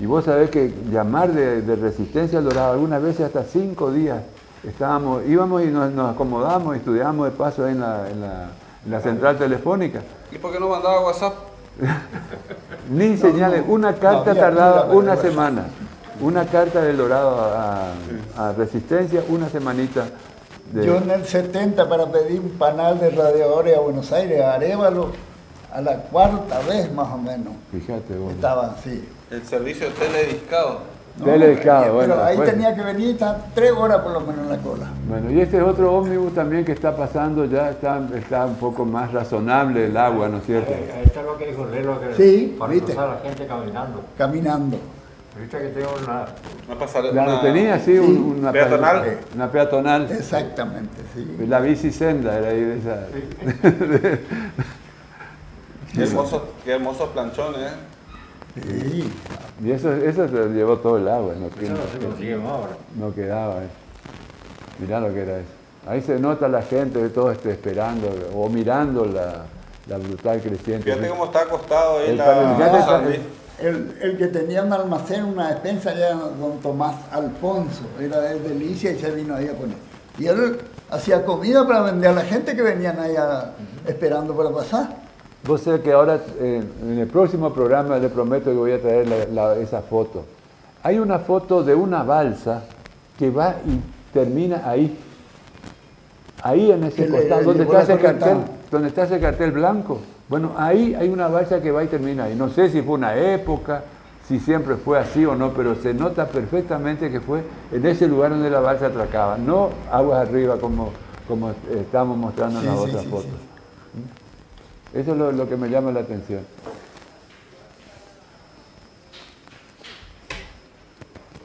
Y vos sabés que llamar de, de resistencia al Dorado, algunas veces hasta cinco días estábamos, íbamos y nos, nos acomodamos, estudiábamos de paso ahí en la, en la- en la central telefónica. ¿Y por qué no mandaba WhatsApp? Ni señales, no. una carta había tardaba una semana. Una carta del Dorado a, a Resistencia, una semanita. De, Yo en el 70 para pedir un panal de radiadores a Buenos Aires, a Arevalo, a la cuarta vez más o menos. Fíjate vos. Estaba así. El servicio de telediscado. ¿no? Pero bueno, ahí bueno. tenía que venir y estar tres horas por lo menos en la cola. Bueno, y este es otro ómnibus también que está pasando, ya está, está un poco más razonable el agua, ¿no es cierto? Ahí, ahí está lo que dijo Lelo, que Sí, para viste. cruzar a la gente caminando. Caminando. Viste que tengo una... Una pasarela. Una- tenía así un- Sí. una Peatonal. Una peatonal. Exactamente, sí. La bici senda era ahí de esa. Qué hermosos, qué hermosos planchones, ¿eh? Sí. Y eso, eso se llevó todo el agua, no, Eso no se consigue más ahora. no quedaba. eh. Mirá lo que era eso. Ahí se nota la gente, todo este, esperando o mirando la, la brutal creciente. Fíjate cómo está acostado ahí El la, El, el que tenía un almacén, una despensa, era don Tomás Alfonso. Era de Delicia y se vino ahí a poner. Y él hacía comida para vender a la gente que venían ahí a- esperando para pasar. Vos sabés que ahora eh, en el próximo programa le prometo que voy a traer la- la- esa foto. Hay una foto de una balsa que va y termina ahí. Ahí en ese costado, donde está ese cartel, corriente. donde está ese cartel blanco. Bueno, ahí hay una balsa que va y termina ahí. No sé si fue una época, si siempre fue así o no, pero se nota perfectamente que fue en ese lugar donde la balsa atracaba, no aguas arriba como, como estamos mostrando en las sí, otras sí, fotos. sí. Eso es lo, lo que me llama la atención.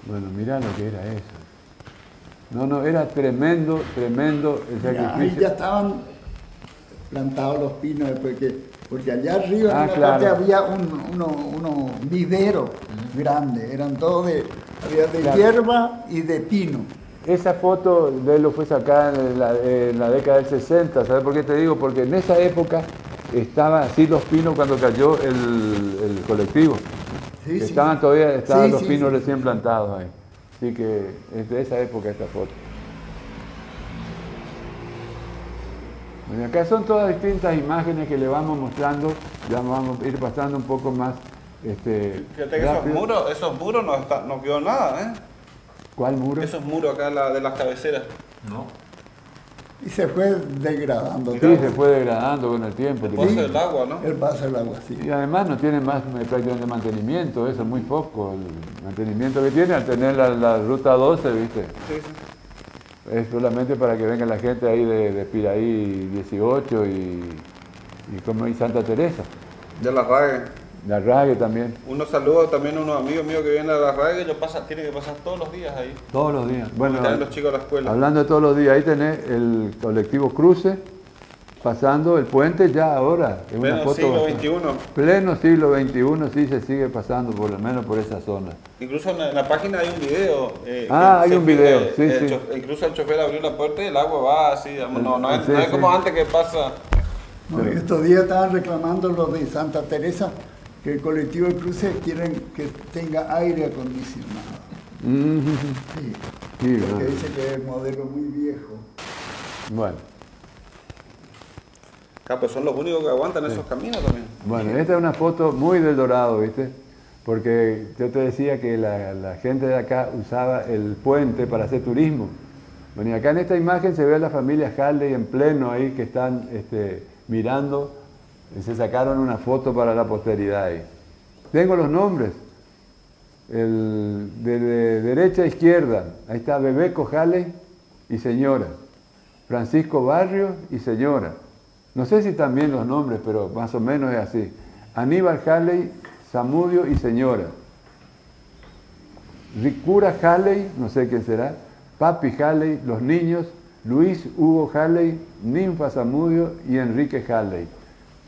Bueno, mirá lo que era eso. No, no, era tremendo, tremendo el Ya, ahí sacrificio. ya estaban plantados los pinos, porque, porque allá arriba Ah, en la claro. parte había un uno, uno vivero grande, eran todos de, había de Claro. hierba y de pino. Esa foto de él lo fue sacada en la, en la década del 60, ¿sabes por qué te digo? Porque en esa época estaban así los pinos cuando cayó el, el colectivo. Sí, sí. estaban todavía estaban Sí, los pinos recién plantados ahí. Así que es de esa época esta foto. Bueno, acá son todas distintas imágenes que le vamos mostrando, ya vamos a ir pasando un poco más. Este, Fíjate que esos muros, esos muros no, está- no quedó nada, ¿eh? ¿Cuál muro? Esos muros acá la- de las cabeceras. No. Y se fue degradando. Sí, todo. se fue degradando con el tiempo. El paso del agua, ¿no? El paso del agua, sí. Y además no tiene más eh, prácticamente mantenimiento, eso muy poco. El mantenimiento que tiene al tener la, la ruta 12, ¿viste? Sí, sí. Es solamente para que venga la gente ahí de, de Piraí 18 y, y como Santa Teresa. De la RAGE. La Rague también, Unos saludos también a unos amigos míos que vienen a la RAGE, ellos pasan, tienen que pasar todos los días ahí. todos los días. Bueno, los chicos a la escuela. hablando de todos los días, ahí tenés el colectivo Cruce pasando el puente ya ahora. Es una Pleno foto siglo XXI. Pleno siglo XXI sí se sigue pasando, por lo menos por esa zona. Incluso en la, en la página hay un video. eh, Ah, hay un video, sí, el sí. incluso el chofer abrió la puerta y el agua va así, digamos, no, no, es, Sí, no es sí. como antes que pasa. No, estos días estaban reclamando los de Santa Teresa que el colectivo de cruces quieren que tenga aire acondicionado. Mm, Sí, sí, porque bueno. dice que es modelo muy viejo. bueno. Ah, pues son los únicos que aguantan esos caminos también. Bueno, esta es una foto muy del Dorado, ¿viste? Porque yo te decía que la, la gente de acá usaba el puente para hacer turismo. Bueno, y acá en esta imagen se ve a la familia Harley en pleno ahí que están este, mirando. y se sacaron una foto para la posteridad ahí. Tengo los nombres. El, de, de derecha a izquierda, ahí está Bebeco Harley y señora. Francisco Barrio y señora. No sé si también los nombres, pero más o menos es así. Aníbal Halley, Samudio y señora. Ricura Halley, no sé quién será. Papi Halley, los niños. Luis Hugo Halley, Ninfa Samudio y Enrique Halley.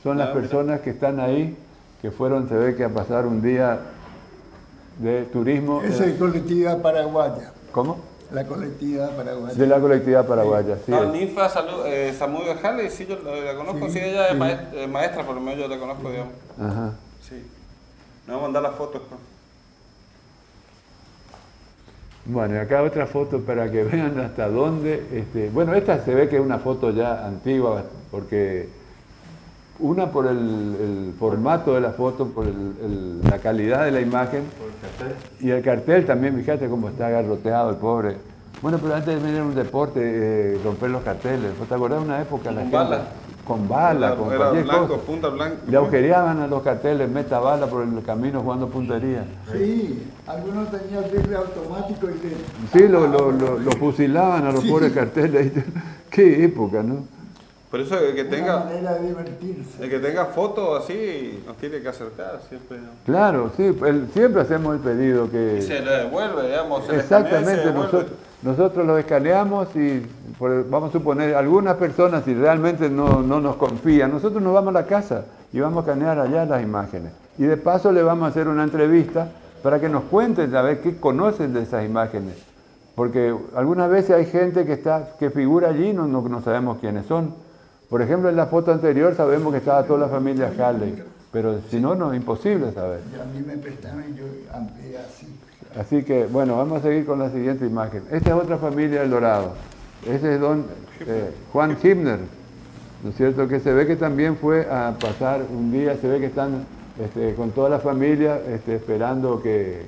Son las personas que están ahí, que fueron, se ve que a pasar un día de turismo. Esa es colectividad paraguaya. ¿Cómo? La colectividad paraguaya. De la colectividad paraguaya. sí No. Ninfa Salud, eh, Samudio Halley, sí, yo la, la conozco, sí, Sí, ella es maestra, eh, maestra, por lo menos yo la conozco, digamos. Ajá. Sí. Me va a mandar las fotos. pues. Bueno, y acá otra foto para que vean hasta dónde. Este, bueno, esta se ve que es una foto ya antigua, porque una por el, el formato de la foto, por el- el- la calidad de la imagen Por el cartel. y el cartel también, fíjate cómo está agarroteado el pobre. Bueno, pero antes de venir un deporte, eh, romper los carteles. ¿Vos ¿Te acordás de una época? la Con gente- bala. Con bala, Era- con era cualquier blanco, cosa. punta blanca. Le agujereaban a los carteles, meta bala por el camino jugando puntería. Sí, algunos tenían rifle automático y le... Sí, lo, lo, lo- lo fusilaban a los Sí. pobres carteles. Qué época, ¿no? Por eso el que Una tenga, manera de divertirse. el que tenga fotos así nos tiene que acercar siempre. ¿no? Claro, sí, el- siempre hacemos el pedido Y que... se le devuelve, digamos, se le escanea y se Exactamente, devuelve. nosotros, nosotros lo escaneamos y por- vamos a suponer, algunas personas si realmente no, no nos confían, nosotros nos vamos a la casa y vamos a escanear allá las imágenes. Y de paso le vamos a hacer una entrevista para que nos cuenten a ver qué conocen de esas imágenes. Porque algunas veces hay gente que, está, que figura allí y no, no, no sabemos quiénes son. Por ejemplo, en la foto anterior sabemos que estaba toda la familia Harley, pero si no, no imposible saber. A mí me prestaron y yo amplié así. Así que, bueno, vamos a seguir con la siguiente imagen. Esta es otra familia del Dorado. Ese es don eh, Juan Himner, ¿no es cierto? Que se ve que también fue a pasar un día, se ve que están este, con toda la familia este, esperando que,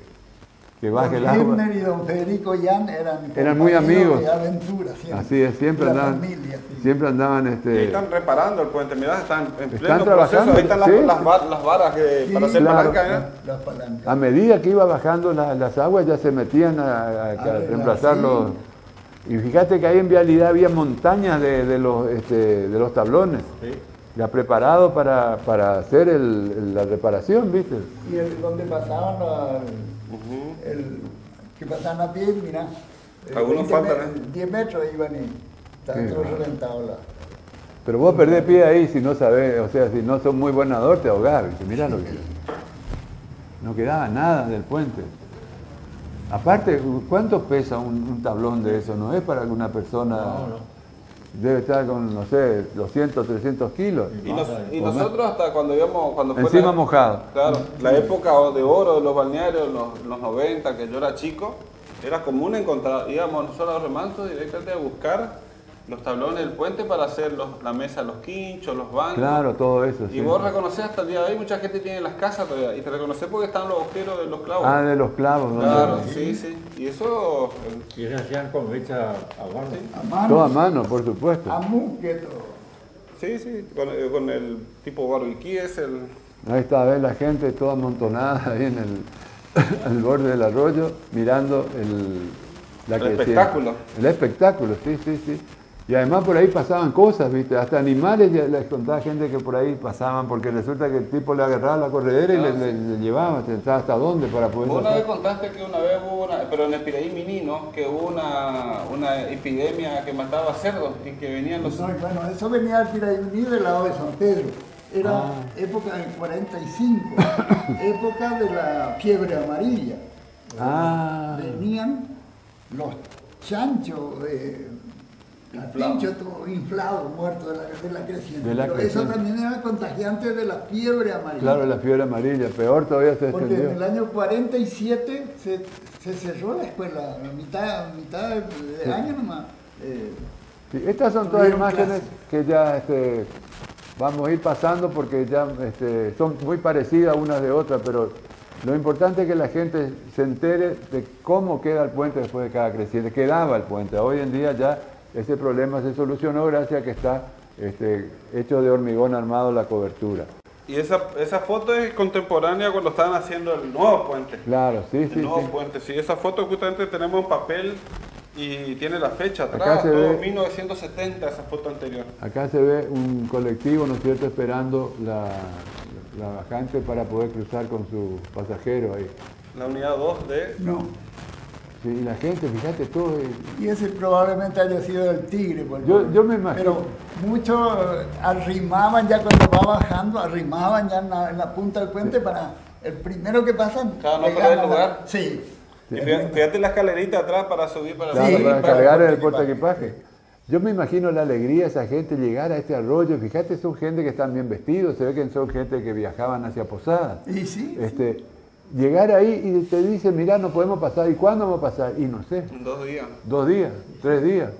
que baje el Don agua. Himner y don Federico Yan eran, Eran muy amigos. de aventura siempre. Así es, siempre andaban, familia, sí. siempre andaban Y ahí este, están reparando el puente, mirá, están en pleno Están proceso. trabajando, Ahí están las, sí. las las varas que, Sí, para hacer claro. palanca, ¿eh? Las palancas. a medida que iba bajando la- las aguas ya se metían a, a- a A reemplazar los... Y fíjate que ahí en vialidad había montañas de, de los, este, de los tablones, ya preparados para, para hacer el- el- la reparación, ¿viste? Y el, donde pasaban la- el, que pasaban a pie, mira, Eh, Algunos 20 faltan, me- ¿eh? 10 metros iban y está Qué todo bárbaro. reventado. La... Pero vos perdés pie ahí si no sabés, o sea, si no sos muy buen nadador te ahogás. Mirá lo que... No quedaba nada del puente. Aparte, ¿cuánto pesa un, un tablón de eso? No es para que una persona... No, no. Debe estar con, no sé, 200, 300 kilos. Y, nos- nosotros hasta cuando íbamos, cuando fue Encima la- mojado. Claro, la época de oro de los balnearios, los, los 90, que yo era chico, era común encontrar, íbamos nosotros a los remansos directamente a buscar los tablones del puente para hacer los- la mesa, los quinchos, los bancos. Claro, todo eso. Y sí. vos reconocés hasta el día de hoy, mucha gente tiene las casas todavía, y te reconocés porque están los agujeros de los clavos. Ah, de los clavos. ¿no? claro, sí, sí. Y eso, eh, Y se hacían con hecha a mano. A mano. Todo a mano, por supuesto. A musque todo. sí, sí, con, eh, con el tipo barbiquí es el... Ahí está, ves la gente toda amontonada ahí en el al borde del arroyo, mirando el, la El espectáculo. El espectáculo, sí, sí, sí. Y además por ahí pasaban cosas, ¿viste? Hasta animales, ya les contaba gente que por ahí pasaban, porque resulta que el tipo le agarraba la corredera y Ah, le, sí. le- le llevaba, ¿sabes hasta dónde para poder Vos una vez contaste que una vez hubo una, pero en el Piraí Minino, que hubo una, una epidemia que mataba cerdos y que venían los... No, bueno, eso venía del Piraí del lado de San Pedro. Era Ah. época del 45, época de la fiebre amarilla. Ah, Venían los chanchos, eh, pinchos todo inflados, muertos de la, de la creciente. De la Pero creciente. eso también era contagiante de la fiebre amarilla. claro, la fiebre amarilla, peor todavía se Porque en el año 47 se, se cerró la escuela, a mitad, mitad de, de año nomás. eh, Sí, estas son todas imágenes clase. que ya este, vamos a ir pasando porque ya este, son muy parecidas unas de otras, pero lo importante es que la gente se entere de cómo queda el puente después de cada creciente. Quedaba el puente. Hoy en día ya ese problema se solucionó gracias a que está este, hecho de hormigón armado la cobertura. Y esa, esa foto es contemporánea cuando estaban haciendo el nuevo puente. Claro, sí, El sí, nuevo sí. puente, sí, esa foto justamente tenemos en papel y tiene la fecha Acá atrás, se todo ve- 1970 esa foto anterior. Acá se ve un colectivo, ¿no es cierto?, esperando la, la bajante para poder cruzar con su pasajero ahí. La unidad 2 de... no. Sí, y la gente, fíjate todo. eh, Y ese probablemente haya sido el tigre. porque- Yo- yo me imagino. Pero muchos eh, arrimaban ya cuando va bajando, arrimaban ya en la, en la punta del puente para el primero que pasan. Claro, no perder el la- lugar. Sí. Fíjate, fíjate la escalerita atrás para subir para Claro, Sí, para para el cargar el portaequipaje. portaequipaje. Yo me imagino la alegría de esa gente llegar a este arroyo. Fíjate, son gente que están bien vestidos, se ve que son gente que viajaban hacia Posadas. Y sí. Este, llegar ahí y te dicen, mira, no podemos pasar. ¿Y cuándo vamos a pasar? Y no sé, dos días. dos días, tres días.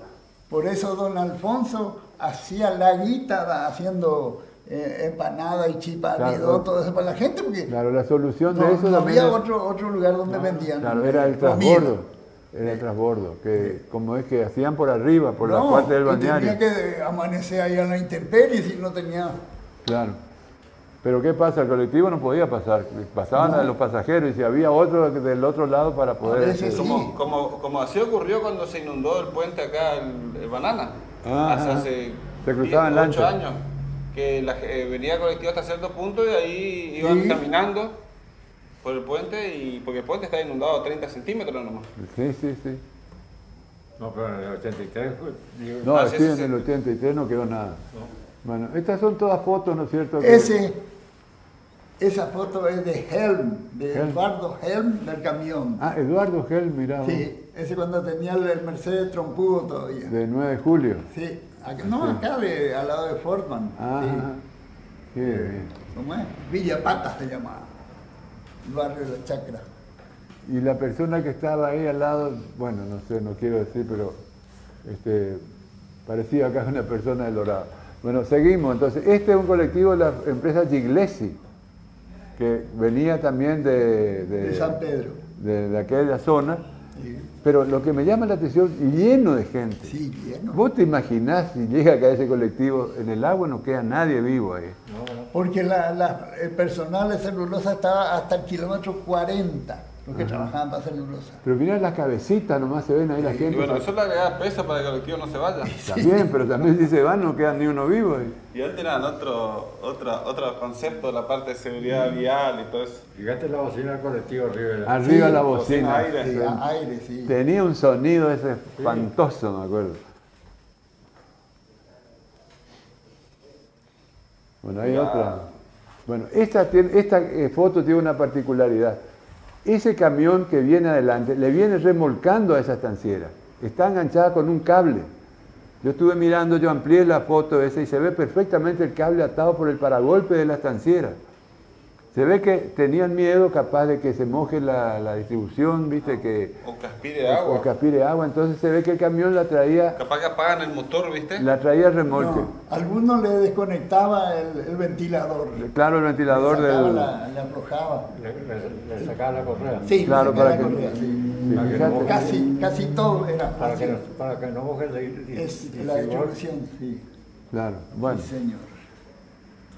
Por eso don Alfonso hacía la guita haciendo eh, empanada y chipa, Claro. almidón, todo eso para la gente, porque Claro, la solución no, de eso no también había es- otro, otro lugar donde vendían. Claro, era el transbordo. Era el transbordo, que como es que hacían por arriba, por la No, parte del y balneario. Tenía que amanecer ahí en la intemperie si no tenía. Claro. Pero ¿qué pasa? El colectivo no podía pasar. Pasaban a los pasajeros y si había otro del otro lado para poder... sí. Como, como, como así ocurrió cuando se inundó el puente acá, el, el Banana. Ah, hace, hace Se cruzaban 10, lanchas. años. Que la, eh, venía colectivo hasta cierto punto y ahí iban Sí. caminando por el puente y porque el puente está inundado a 30 centímetros nomás. Sí, sí, sí. No, pero en el 83 fue. digo, No, Ah, sí, sí, sí, en el 83 no quedó nada. Bueno, estas son todas fotos, ¿no es cierto? que- Ese, esa foto es de Helm, de Helm. Eduardo Helm del camión. Ah, Eduardo Gel, mirá, Sí, ese cuando tenía el, el Mercedes trompudo todavía. de 9 de julio. Sí, acá- no, acá de, al lado de Fortman. Ah, Sí. qué bien. ¿Cómo es? Villa Pata se llamaba. El barrio de la Chacra. Y la persona que estaba ahí al lado, bueno, no sé, no quiero decir, pero este, parecía acá una persona del Dorado. Bueno, seguimos. Entonces, este es un colectivo de la empresa Giglesi, que venía también de, De San Pedro. de, de aquella zona. Sí, Pero lo que me llama la atención, lleno de gente. sí, lleno. ¿Vos te imaginás si llega acá ese colectivo, en el agua no queda nadie vivo ahí? Porque la- la- el personal de celulosa estaba hasta el kilómetro 40. Los que trabajaban para celulosa. Pero mirá las cabecitas, nomás se ven ahí la Y gente. bueno, eso le agrega peso para que el colectivo no se vaya. También, pero también si se van no queda ni uno vivo. y- Y antes eran otro, otra, otro concepto, la parte de seguridad vial y todo eso. Fíjate la bocina del colectivo arriba. Arriba Sí, la bocina bocina. aire. Sí, aire, sí. Tenía un sonido ese espantoso, me acuerdo. Bueno, hay Ya. otra. Bueno, esta, tiene- esta eh, foto tiene una particularidad. Ese camión que viene adelante le viene remolcando a esa estanciera. Está enganchada con un cable. Yo estuve mirando, yo amplié la foto esa y se ve perfectamente el cable atado por el paragolpe de la estanciera. Se ve que tenían miedo capaz de que se moje la, la distribución, viste, que, O que aspire agua. o que aspire agua. Entonces se ve que el camión la traía, Capaz que apagan el motor, ¿viste? la traía remolque. No, algunos le desconectaba el, el ventilador. Claro, el ventilador le, sacaba del... la- le aflojaba. Le, le- le sacaba la correa. Sí, Claro, para la que- correa, sí. Sí, Para que fíjate. no- Casi, casi todo era Para que, no, para que no moje el di- Es la distribución, sí. Claro, bueno, Sí, señor.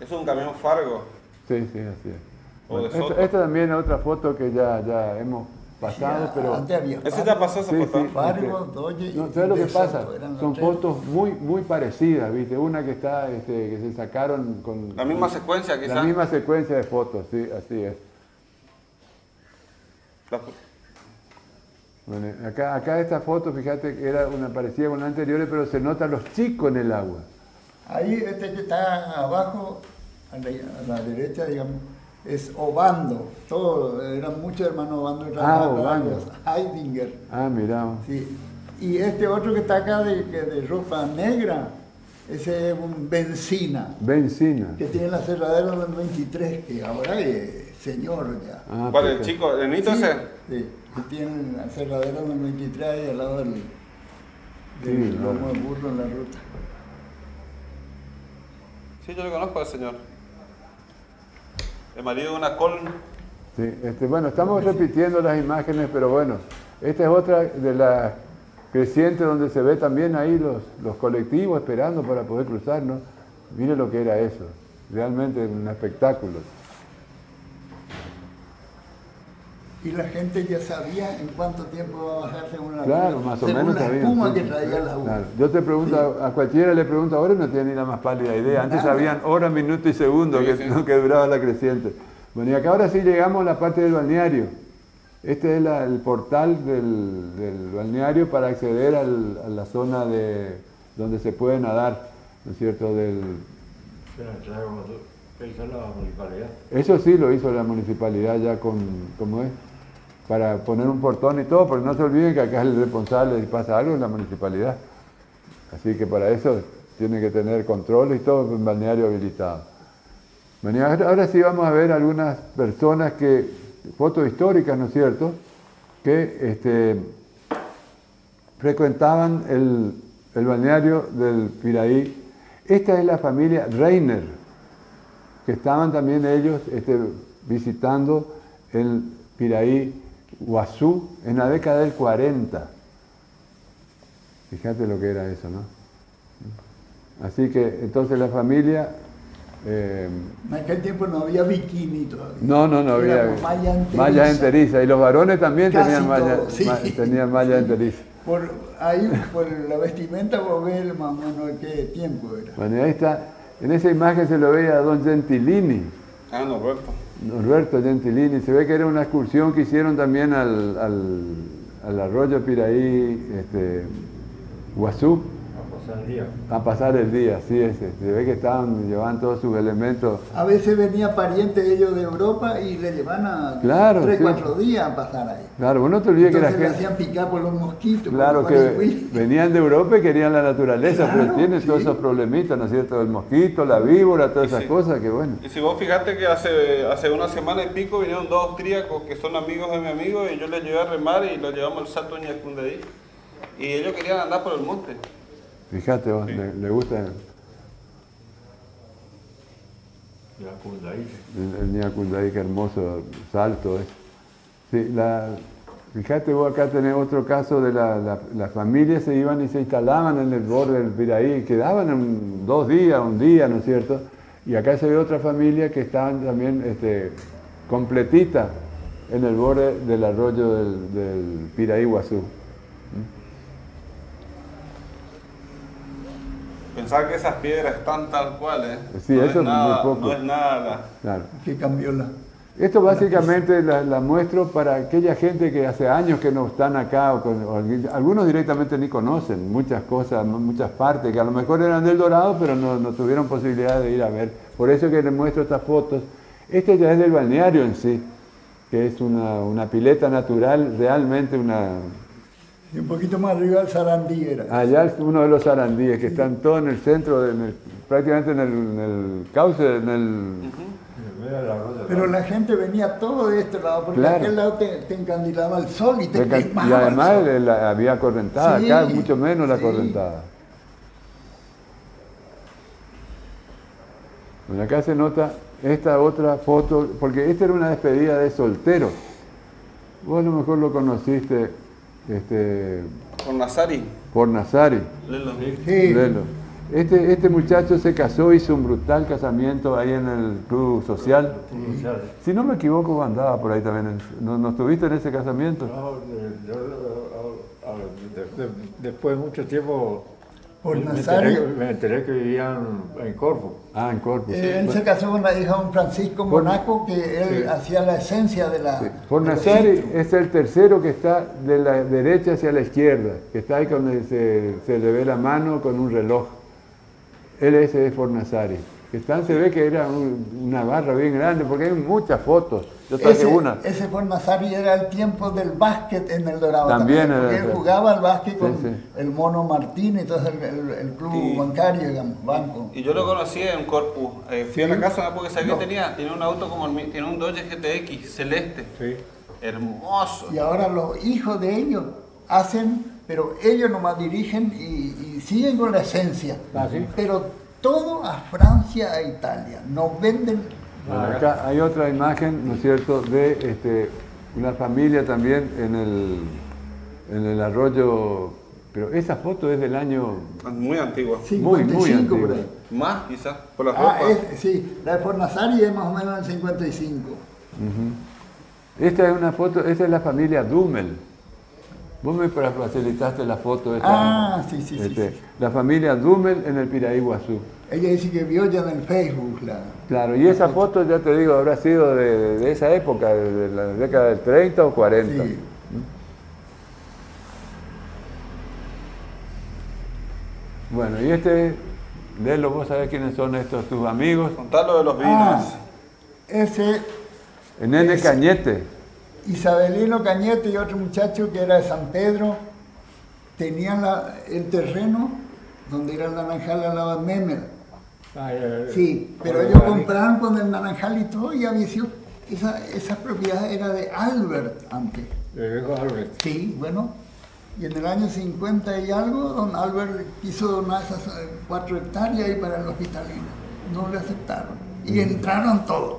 Es un camión Fargo. Sí, sí, así es. Bueno, esta, esta también es otra foto que ya, ya hemos pasado, Sí, pero... Antes había Ese ya pasó esa Sí, foto. sí. Fargo, Este, Doye y No, ¿Sabes lo que pasa? Son tres. fotos muy, muy parecidas, ¿viste? Una que está, este, que se sacaron con... La misma secuencia, La quizás. misma secuencia de fotos, sí, así es. La- Bueno, acá, acá esta foto, fíjate que era una parecida con la anterior, pero se notan los chicos en el agua. Ahí este que está abajo, a la, a la derecha, digamos, es Obando. Todo, eran muchos hermanos Obando. Ah, Obando. Heidinger. Ah, mirá. Sí. Y este otro que está acá de, que de ropa negra, ese es un Benzina, Benzina. que tiene la cerradera del 23, que ahora es señor ya. Ah, ¿Cuál es el chico? ¿El nito Sí, ese? Sí, que tiene la cerradera del 23 ahí al lado del, Sí, del lomo claro. de burro en la ruta. Sí, yo lo conozco al señor. El marido de una col. Sí, este, bueno, estamos repitiendo las imágenes, pero bueno, esta es otra de las crecientes donde se ve también ahí los, los colectivos esperando para poder cruzar, ¿no? Mire lo que era eso, realmente un espectáculo. Y la gente ya sabía en cuánto tiempo va a bajarse una Claro, más o según menos la sabían, espuma sí. que traía la uva. Claro, Yo te pregunto, a, a cualquiera le pregunto ahora y no tiene ni la más pálida idea. Antes Nada. sabían hora, minuto y segundo Sí, que, que duraba la creciente. Bueno, y acá ahora sí llegamos a la parte del balneario. Este es la- el portal del, del balneario para acceder al- a la zona de donde se puede nadar, ¿no es cierto? Del, la eso sí lo hizo la municipalidad ya con, ¿cómo es? Para poner un portón y todo, porque no se olviden que acá el responsable si pasa algo es la municipalidad. Así que para eso tiene que tener control y todo un balneario habilitado. Ahora, sí vamos a ver algunas personas que, fotos históricas, ¿no es cierto?, que este, frecuentaban el, el balneario del Piraí. Esta es la familia Reiner, que estaban también ellos este, visitando el Piraí Guazú en la década del 40. Fíjate lo que era eso, ¿no? Así que entonces la familia... eh, En aquel tiempo no había bikini todavía. no, no, no había Éramos malla enteriza. malla enteriza. Y los varones también Casi tenían malla, todos, sí. ma- tenían malla enteriza. Por ahí, por la vestimenta, vos ves más o menos qué tiempo era. Bueno, y ahí está. En esa imagen se lo veía a don Gentilini. Ah, Norberto. Norberto Gentilini, se ve que era una excursión que hicieron también al, al, arroyo Piraí, este, Guazú, A pasar el día. a pasar el día, así es. este, Se ve que estaban, llevaban todos sus elementos. A veces venía parientes ellos de Europa y le llevaban a Claro, tres, sí. cuatro días a pasar ahí. Claro, vos no te olvides que la gente, hacían picar por los mosquitos. claro que venían de Europa y querían la naturaleza, pero tienen todos sí. esos problemitas, ¿no es cierto? El mosquito, la víbora, todas Y esas sí. cosas que bueno. Y si vos fijate que hace, hace una semana y pico vinieron dos austríacos que son amigos de mi amigo y yo les llevé a remar y los llevamos al salto Ñacundaí. Y ellos querían andar por el monte. Fíjate vos, Sí. le, le gusta el, el Ñacundaí, qué hermoso salto es. Sí, la, fíjate vos, acá tenés otro caso de la, la, las familias se iban y se instalaban en el borde del Piraí, quedaban en dos días, un día, ¿no es cierto? Y acá se ve otra familia que estaban también este, completita en el borde del arroyo del, del Piraí Guazú. Pensar que esas piedras están tal cual, ¿eh? Sí, no eso es nada, muy poco. No es nada. Claro. Que cambió la... Esto básicamente la, la muestro para aquella gente que hace años que no están acá, o con- o alguien- algunos directamente ni conocen muchas cosas, mu- muchas partes, que a lo mejor eran del Dorado, pero no, no tuvieron posibilidad de ir a ver. Por eso que les muestro estas fotos. Este ya es del balneario en sí, que es una, una pileta natural, realmente una... Y un poquito más arriba el Sarandí era. Allá es uno de los arandíes, que están todos en el centro, de- en el- prácticamente en el, en el cauce, en el... Pero la gente venía todo de este lado, porque Claro. de aquel lado te, te encandilaba el sol y te quemaba Y el además sol. la- había correntada, Sí, acá mucho menos la sí. correntada. Bueno, acá se nota esta otra foto, porque esta era una despedida de soltero. Vos a lo mejor lo conociste este, Con Nazari. por Nazari. Lelo. Sí. Lelo. Este, este muchacho se casó, hizo un brutal casamiento ahí en el club social. Si no me equivoco, vos andabas por ahí también. ¿No, no estuviste en ese casamiento? No, yo, de- de- después de mucho tiempo Por me, Nazario. enteré, me enteré que vivían en Corfo. Ah, en Corpus. Eh, él Bueno, se casó con la hija de un Francisco Por- Monaco que él Sí. hacía la esencia de la. Sí. Por es el tercero que está de la derecha hacia la izquierda, que está ahí donde se, se le ve la mano con un reloj. Él ese es Fornazari. Que están, se ve que era un- una barra bien grande, porque hay muchas fotos. Yo traje Ese, una. ese por Nazari era el tiempo del básquet en el Dorado. También era porque él jugaba al básquet Sí, con sí. el Mono Martín y todo el, el- el club Y- bancario, digamos, banco. Y yo lo conocí en Corpus. Eh, fui a la casa porque sabía No. que tenía. Tiene un auto como el mío, tiene un Dodge GTX celeste. Sí. Hermoso. Y ahora los hijos de ellos hacen, pero ellos nomás dirigen y, y siguen con la esencia. Ah, ¿sí? Pero todo a Francia, a Italia. Nos venden Bueno, acá hay otra imagen, ¿no es cierto?, de este, una familia también en el, en el arroyo. Pero esa foto es del año Muy antiguo. muy, muy 55 por antigua. ahí. Más quizás, por las Ah, ropas. es, sí, la de Fornazari es más o menos del 55. Esta es una foto, esa es la familia Dummel. Vos me facilitaste la foto esta. Ah, sí, sí, sí, Este, sí. La familia Dummel en el Piraí Guazú. Ella dice que vio ya en el Facebook la... Claro, y esa foto, ya te digo, habrá sido de, de esa época, de la década del 30 o 40. Sí. Bueno, y este, Lelo, vos sabés quiénes son estos tus amigos. Contalo de los vinos. Ah, ese El Nene Es- Cañete. Isabelino Cañete y otro muchacho que era de San Pedro tenían la- el terreno donde era el naranjal al lado de Memel. Sí, pero ellos compraron con el naranjal y todo y había sido, esa, esa propiedad era de Albert antes. Viejo Albert. Sí, bueno, y en el año 50 y algo, don Albert quiso donar esas eh, cuatro hectáreas ahí para el hospitalino. No le aceptaron. Y entraron todos.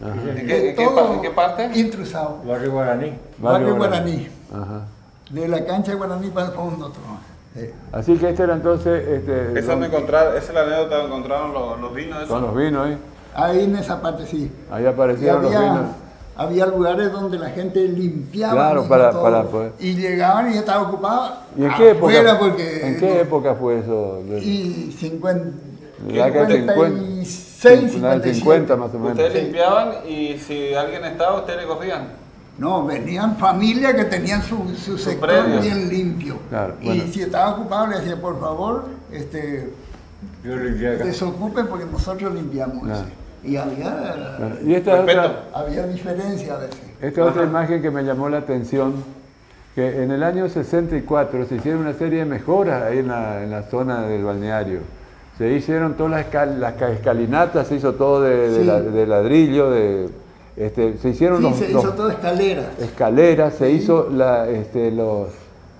¿En qué, pa- en qué parte? Intrusado. Barrio Guaraní. Barrio Guaraní. Ajá. De la cancha de Guaraní para el fondo. todo. Sí. Así que este era entonces, este, Esa, don- me encontraron, esa es la anécdota donde encontraron los, los vinos. esos. con los vinos ahí. Ahí en esa parte sí. Ahí aparecieron los había, vinos. había lugares donde la gente limpiaba. Claro, para- todo. para poder- Y llegaban y estaba ocupado. ¿Y en qué época, porque, ¿en qué época fue eso? Y 50, La década del 56, la del 57. 50 más o menos. Ustedes limpiaban y si alguien estaba, ustedes le corrían. No, venían familias que tenían su, su sector bien limpio. Claro, y bueno. si estaba ocupado le decía, por favor, este, Yo desocupen porque nosotros limpiamos. Claro. Y había, y esta otra, había diferencia a veces. esta otra imagen que me llamó la atención, que en el año 64 se hicieron una serie de mejoras ahí en la, en la zona del balneario. Se hicieron todas las, escal- las ca- escalinatas, se hizo todo de, de Sí. la- de ladrillo, de, este, se hicieron Sí, los, se los- hizo todo escaleras. escaleras, se hizo la, este, los,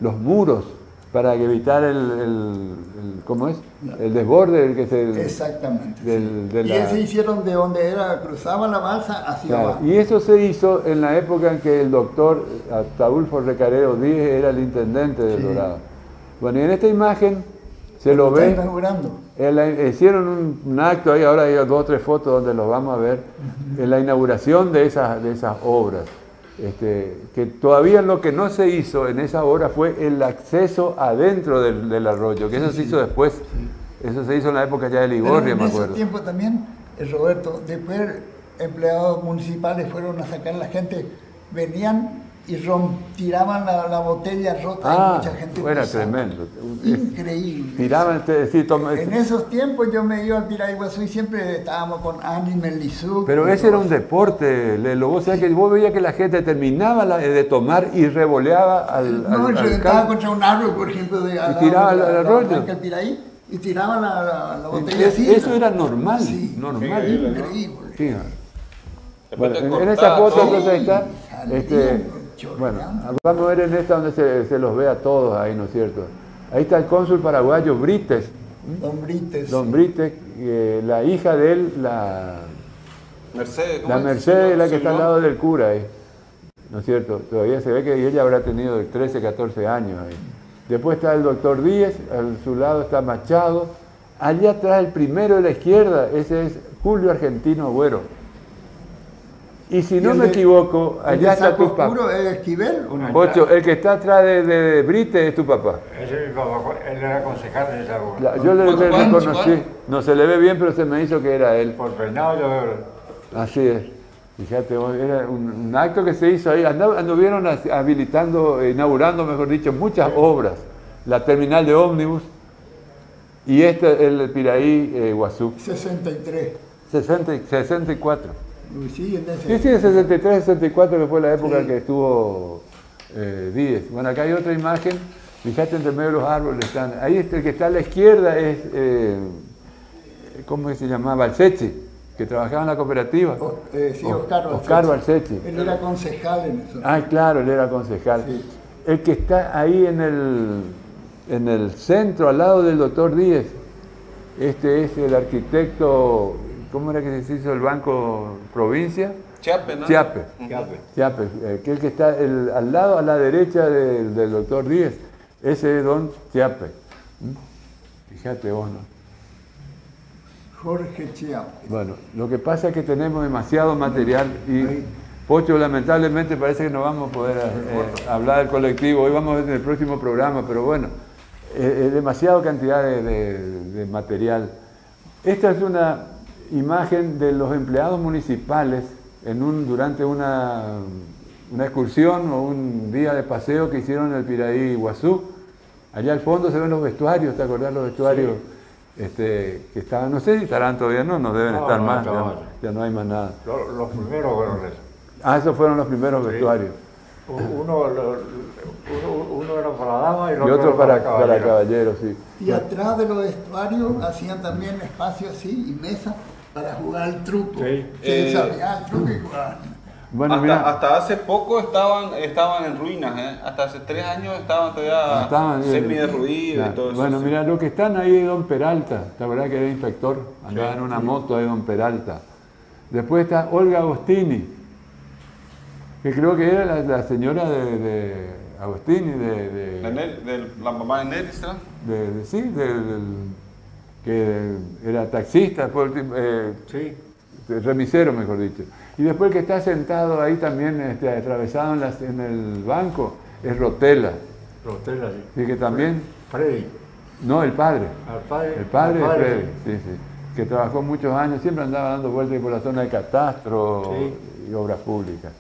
los muros para evitar el, el- el- ¿cómo es? El desborde del que se... Exactamente. del- de y la- ese hicieron de donde era, cruzaba la balsa hacia Claro, abajo. Y eso se hizo en la época en que el doctor Ataulfo Recarero Díez era el intendente del Sí. Dorado. Bueno, y en esta imagen se lo ve, inaugurando. En la- hicieron un, un acto ahí, ahora hay dos o tres fotos donde los vamos a ver, en la inauguración de esas, de esas obras. este, que todavía lo que no se hizo en esa obra fue el acceso adentro del, del arroyo, que eso se hizo después. Eso se hizo en la época ya de Ligorria, en me ese acuerdo. tiempo también, eh, Roberto, después empleados municipales fueron a sacar la gente, venían y rom- tiraban la, la botella rota Ah, y mucha gente era tremendo. Increíble. Tiraban, este, sí, toma- En esos tiempos yo me iba al Piraiguazú y siempre estábamos con Ani Melizú. Pero ese era un deporte, Lelo. Vos sabés que vos veías que la gente terminaba la- de tomar y revoleaba al, No, al- y contra un árbol, por ejemplo, de lado tiraba la- la Piraí, y tiraban la, la, la botella Es- así. Eso era normal, Sí, normal. increíble. Sí. Bueno, te en, en esa foto ahí está. Este, chorreando. bueno, vamos a ver en esta donde se, se los ve a todos ahí, ¿no es cierto? Ahí está el cónsul paraguayo Brites, Don Brites. don Brites, eh, la hija de él, la, Mercedes. ¿cómo la es? Mercedes, la que está al lado del cura ahí. ¿No es cierto? Todavía se ve que ella habrá tenido 13, 14 años ahí. Después está el doctor Díez, a su lado está Machado. Allá atrás el primero de la izquierda, ese es Julio Argentino Agüero. Y si no me de- equivoco, ¿El de allá está tu papá. oscuro es Esquivel o no? Pocho, el que está atrás de, de Brite es tu papá. Ese es mi papá, él era concejal en esa. La- yo le, le no se le ve bien, pero se me hizo que era él. Por peinado yo veo. Así es. Fíjate, era un, un acto que se hizo ahí. Andab- anduvieron as- habilitando, inaugurando, mejor dicho, muchas obras. La terminal de ómnibus y este, el Piraí eh, Guazú. 63. 60 y- 64. Uy, Sí, en ese. Sí, sí, 63, 64, que fue la época Sí. que estuvo eh, Díez. Bueno, acá hay otra imagen. Fíjate, entre medio de los árboles están. Ahí el que está a la izquierda es, eh, ¿cómo se llamaba? Balsechi, que trabajaba en la cooperativa. O- eh, sí, Oscar. Oscar. Él era concejal en eso. Ah, claro, él era concejal. Sí. El que está ahí en el, en el centro, al lado del doctor Díez, este es el arquitecto, ¿cómo era que se hizo el Banco Provincia? Chiape, ¿no? Chiape. Pues. Chiape, eh, que el que está el- al lado, a la derecha del, del doctor Díez, ese es don Chiape. ¿Mm? Fíjate vos, ¿no? Jorge Chiappe. Bueno, lo que pasa es que tenemos demasiado material y. Pocho, lamentablemente parece que no vamos a poder eh, hablar del colectivo, hoy vamos a ver en el próximo programa, pero bueno, eh, es demasiada cantidad de, de- de material. Esta es una imagen de los empleados municipales en un, durante una, una excursión o un día de paseo que hicieron en el Piraí Iguazú. Allá al fondo se ven los vestuarios, ¿te acordás los vestuarios? Este, que estaban, no sé si estarán todavía, no, no deben No, estar no, más, ya, no. no- ya no hay más nada. Los, los primeros fueron esos. Ah, esos fueron los primeros vestuarios. Uno, uno, uno era para damas y el Y otro, para, caballero. para caballeros, sí. Y atrás de los vestuarios hacían también espacio así y mesa para jugar al truco. Sí. Se Eh, sabía truco y jugaban. Bueno, hasta, mira, hasta hace poco estaban, estaban en ruinas, ¿eh? Hasta hace tres años estaban todavía estaban, eh, semi derruidos y todo eso. Bueno, sí. mira, lo que están ahí es Don Peralta, la verdad que era inspector, andaba en una moto de Don Peralta. Después está Olga Agostini, que creo que era la, la señora de, de Agostini, de, de- La, Nel- del- la mamá de de- de- sí, del- del- que era taxista, después, eh, Sí. remisero mejor dicho. Y después el que está sentado ahí también, este, atravesado en, las- en el banco, es Rotela, Rotela, sí. y que también, Freddy. no, el padre, Al padre. el padre de Freddy, sí, sí, que trabajó muchos años, siempre andaba dando vueltas por la zona de catastro Sí. y obras públicas.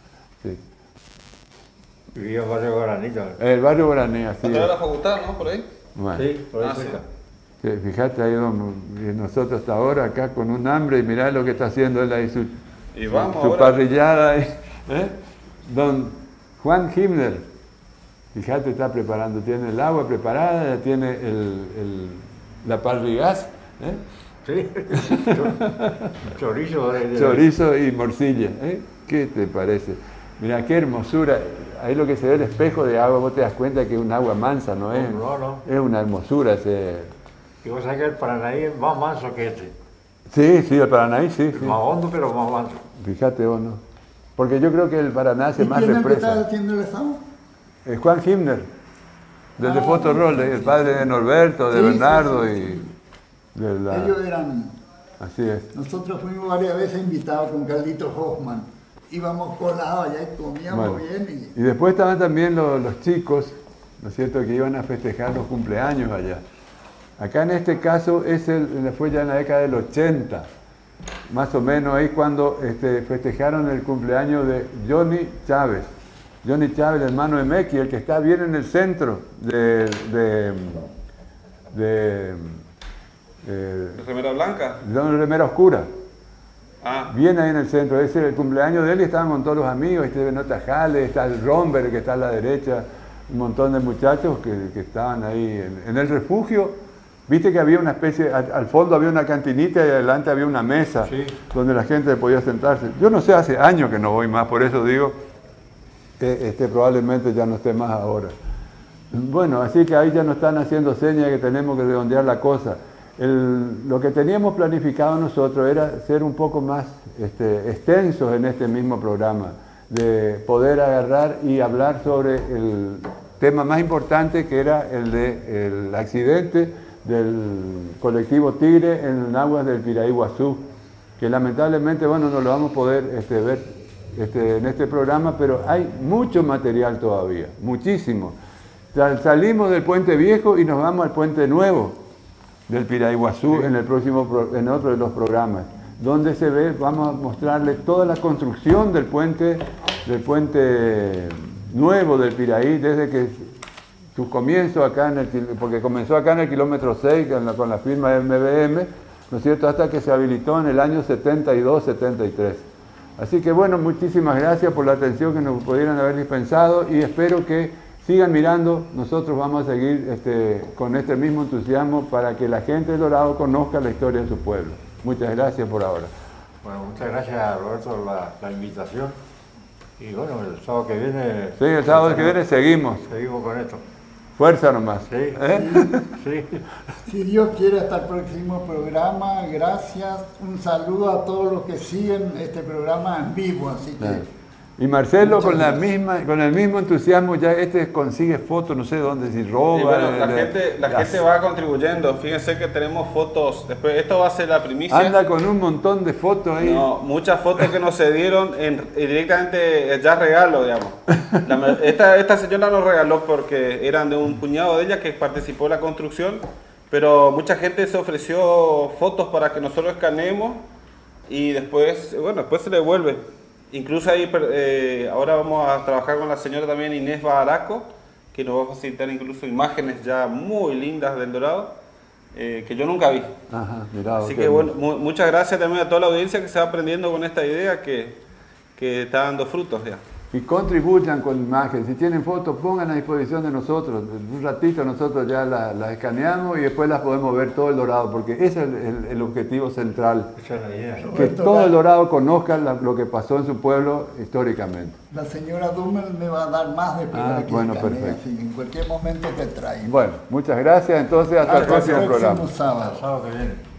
sí. Vivía en Barrio Granito. El barrio Guaraní, así Atrás de la es. facultad, ¿no? Por ahí. Bueno, Sí, por ahí Ah, sí. cerca. sí, fíjate ahí y nosotros hasta ahora acá con un hambre y mirá lo que está haciendo él ahí, su, Y vamos su ahora. parrillada ahí. ¿eh? Don Juan Himmler, fíjate, está preparando, tiene el agua preparada, tiene el, el- la parrigás, ¿eh? Sí. Chorizo. chorizo y morcilla. ¿eh? ¿Qué te parece? Mira, qué hermosura. Ahí lo que se ve el espejo de agua, vos te das cuenta que es un agua mansa, ¿no es? No, no. Es una hermosura ese... Y vos sabés que el Paranaí es más manso que este. Sí, sí, el Paranaí, sí, sí. Más hondo, pero más manso. Fíjate vos, ¿no? Porque yo creo que el Paraná hace ¿Y más quién es el que está represa. haciendo el asado? Eh, Juan Himmler, del de Ah, Fotorol, el padre de Norberto, de Sí, sí, Bernardo sí, y de la... Ellos eran. Así es. Nosotros fuimos varias veces invitados con Carlitos Hoffman. íbamos colados allá y comíamos Bueno, bien. Y, Y después estaban también los, los chicos, ¿no es cierto?, que iban a festejar los cumpleaños allá. Acá en este caso es el, fue ya en la década del 80, más o menos ahí cuando este, festejaron el cumpleaños de Johnny Chávez. Johnny Chávez, el hermano de Meki, el que está bien en el centro de, de, de, eh, Remera blanca. de remera oscura. Ah, Bien ahí en el centro, ese es el cumpleaños de él y estaban con todos los amigos, este Benota Jale, está el Romber que está a la derecha, un montón de muchachos que, que estaban ahí en, en el refugio. Viste que había una especie, al, al fondo había una cantinita y adelante había una mesa Sí. donde la gente podía sentarse. Yo no sé, hace años que no voy más, por eso digo que este, probablemente ya no esté más ahora. Bueno, así que ahí ya nos están haciendo señas de que tenemos que redondear la cosa. El- lo que teníamos planificado nosotros era ser un poco más este, extensos en este mismo programa, de poder agarrar y hablar sobre el tema más importante que era el del accidente del colectivo Tigre en aguas del Piraí Guazú, que lamentablemente, bueno, no lo vamos a poder este, ver este, en este programa, pero hay mucho material todavía, muchísimo. Sal- Salimos del puente viejo y nos vamos al puente nuevo del Piraiguazú en el próximo en otro de los programas, donde se ve, vamos a mostrarle toda la construcción del puente, del puente nuevo del Piraí, desde que su comienzo acá en el, porque comenzó acá en el kilómetro 6 con la, con la firma MBM, ¿no es cierto?, hasta que se habilitó en el año 72-73. Así que bueno, muchísimas gracias por la atención que nos pudieran haber dispensado y espero que sigan mirando. Nosotros vamos a seguir este, con este mismo entusiasmo para que la gente de Dorado conozca la historia de su pueblo. Muchas gracias por ahora. Bueno, muchas gracias Roberto por la, la invitación. Y bueno, el sábado que viene. Sí, el sábado que viene seguimos. Seguimos con esto. Fuerza nomás. Sí. ¿Eh? Sí. si Dios quiere, hasta el próximo programa. Gracias. Un saludo a todos los que siguen este programa en vivo. Así que. Y Marcelo Muchas con la gracias. misma, con el mismo entusiasmo ya este consigue fotos, no sé dónde, si roba. y bueno, la, le- gente, la las- gente va contribuyendo. Fíjense que tenemos fotos. Después, esto va a ser la primicia. Anda con un montón de fotos ahí. No, muchas fotos que nos se dieron en, directamente eh, ya regalo, digamos. La esta, esta señora nos regaló porque eran de un cuñado de ella que participó en la construcción, pero mucha gente se ofreció fotos para que nosotros escaneemos y después, bueno, después se le devuelve. Incluso ahí, eh, ahora vamos a trabajar con la señora también Inés Baraco, que nos va a facilitar incluso imágenes ya muy lindas del Dorado, eh, que yo nunca vi. Ajá, mirá, Así que bueno, mu- muchas gracias también a toda la audiencia que se va aprendiendo con esta idea que, que está dando frutos ya. Y contribuyan con imágenes. Si tienen fotos, pongan a disposición de nosotros. Un ratito nosotros ya las escaneamos y después las podemos ver todo el dorado, porque ese es el, el- el objetivo central. Esa es la idea. Que Roberto, todo el dorado conozca la- lo que pasó en su pueblo históricamente. La señora Dummel me va a dar más después Ah, de que bueno, perfecto. así en cualquier momento te traigo. Bueno, muchas gracias. Entonces, hasta el Hasta el próximo programa. próximo sábado. El sábado que viene.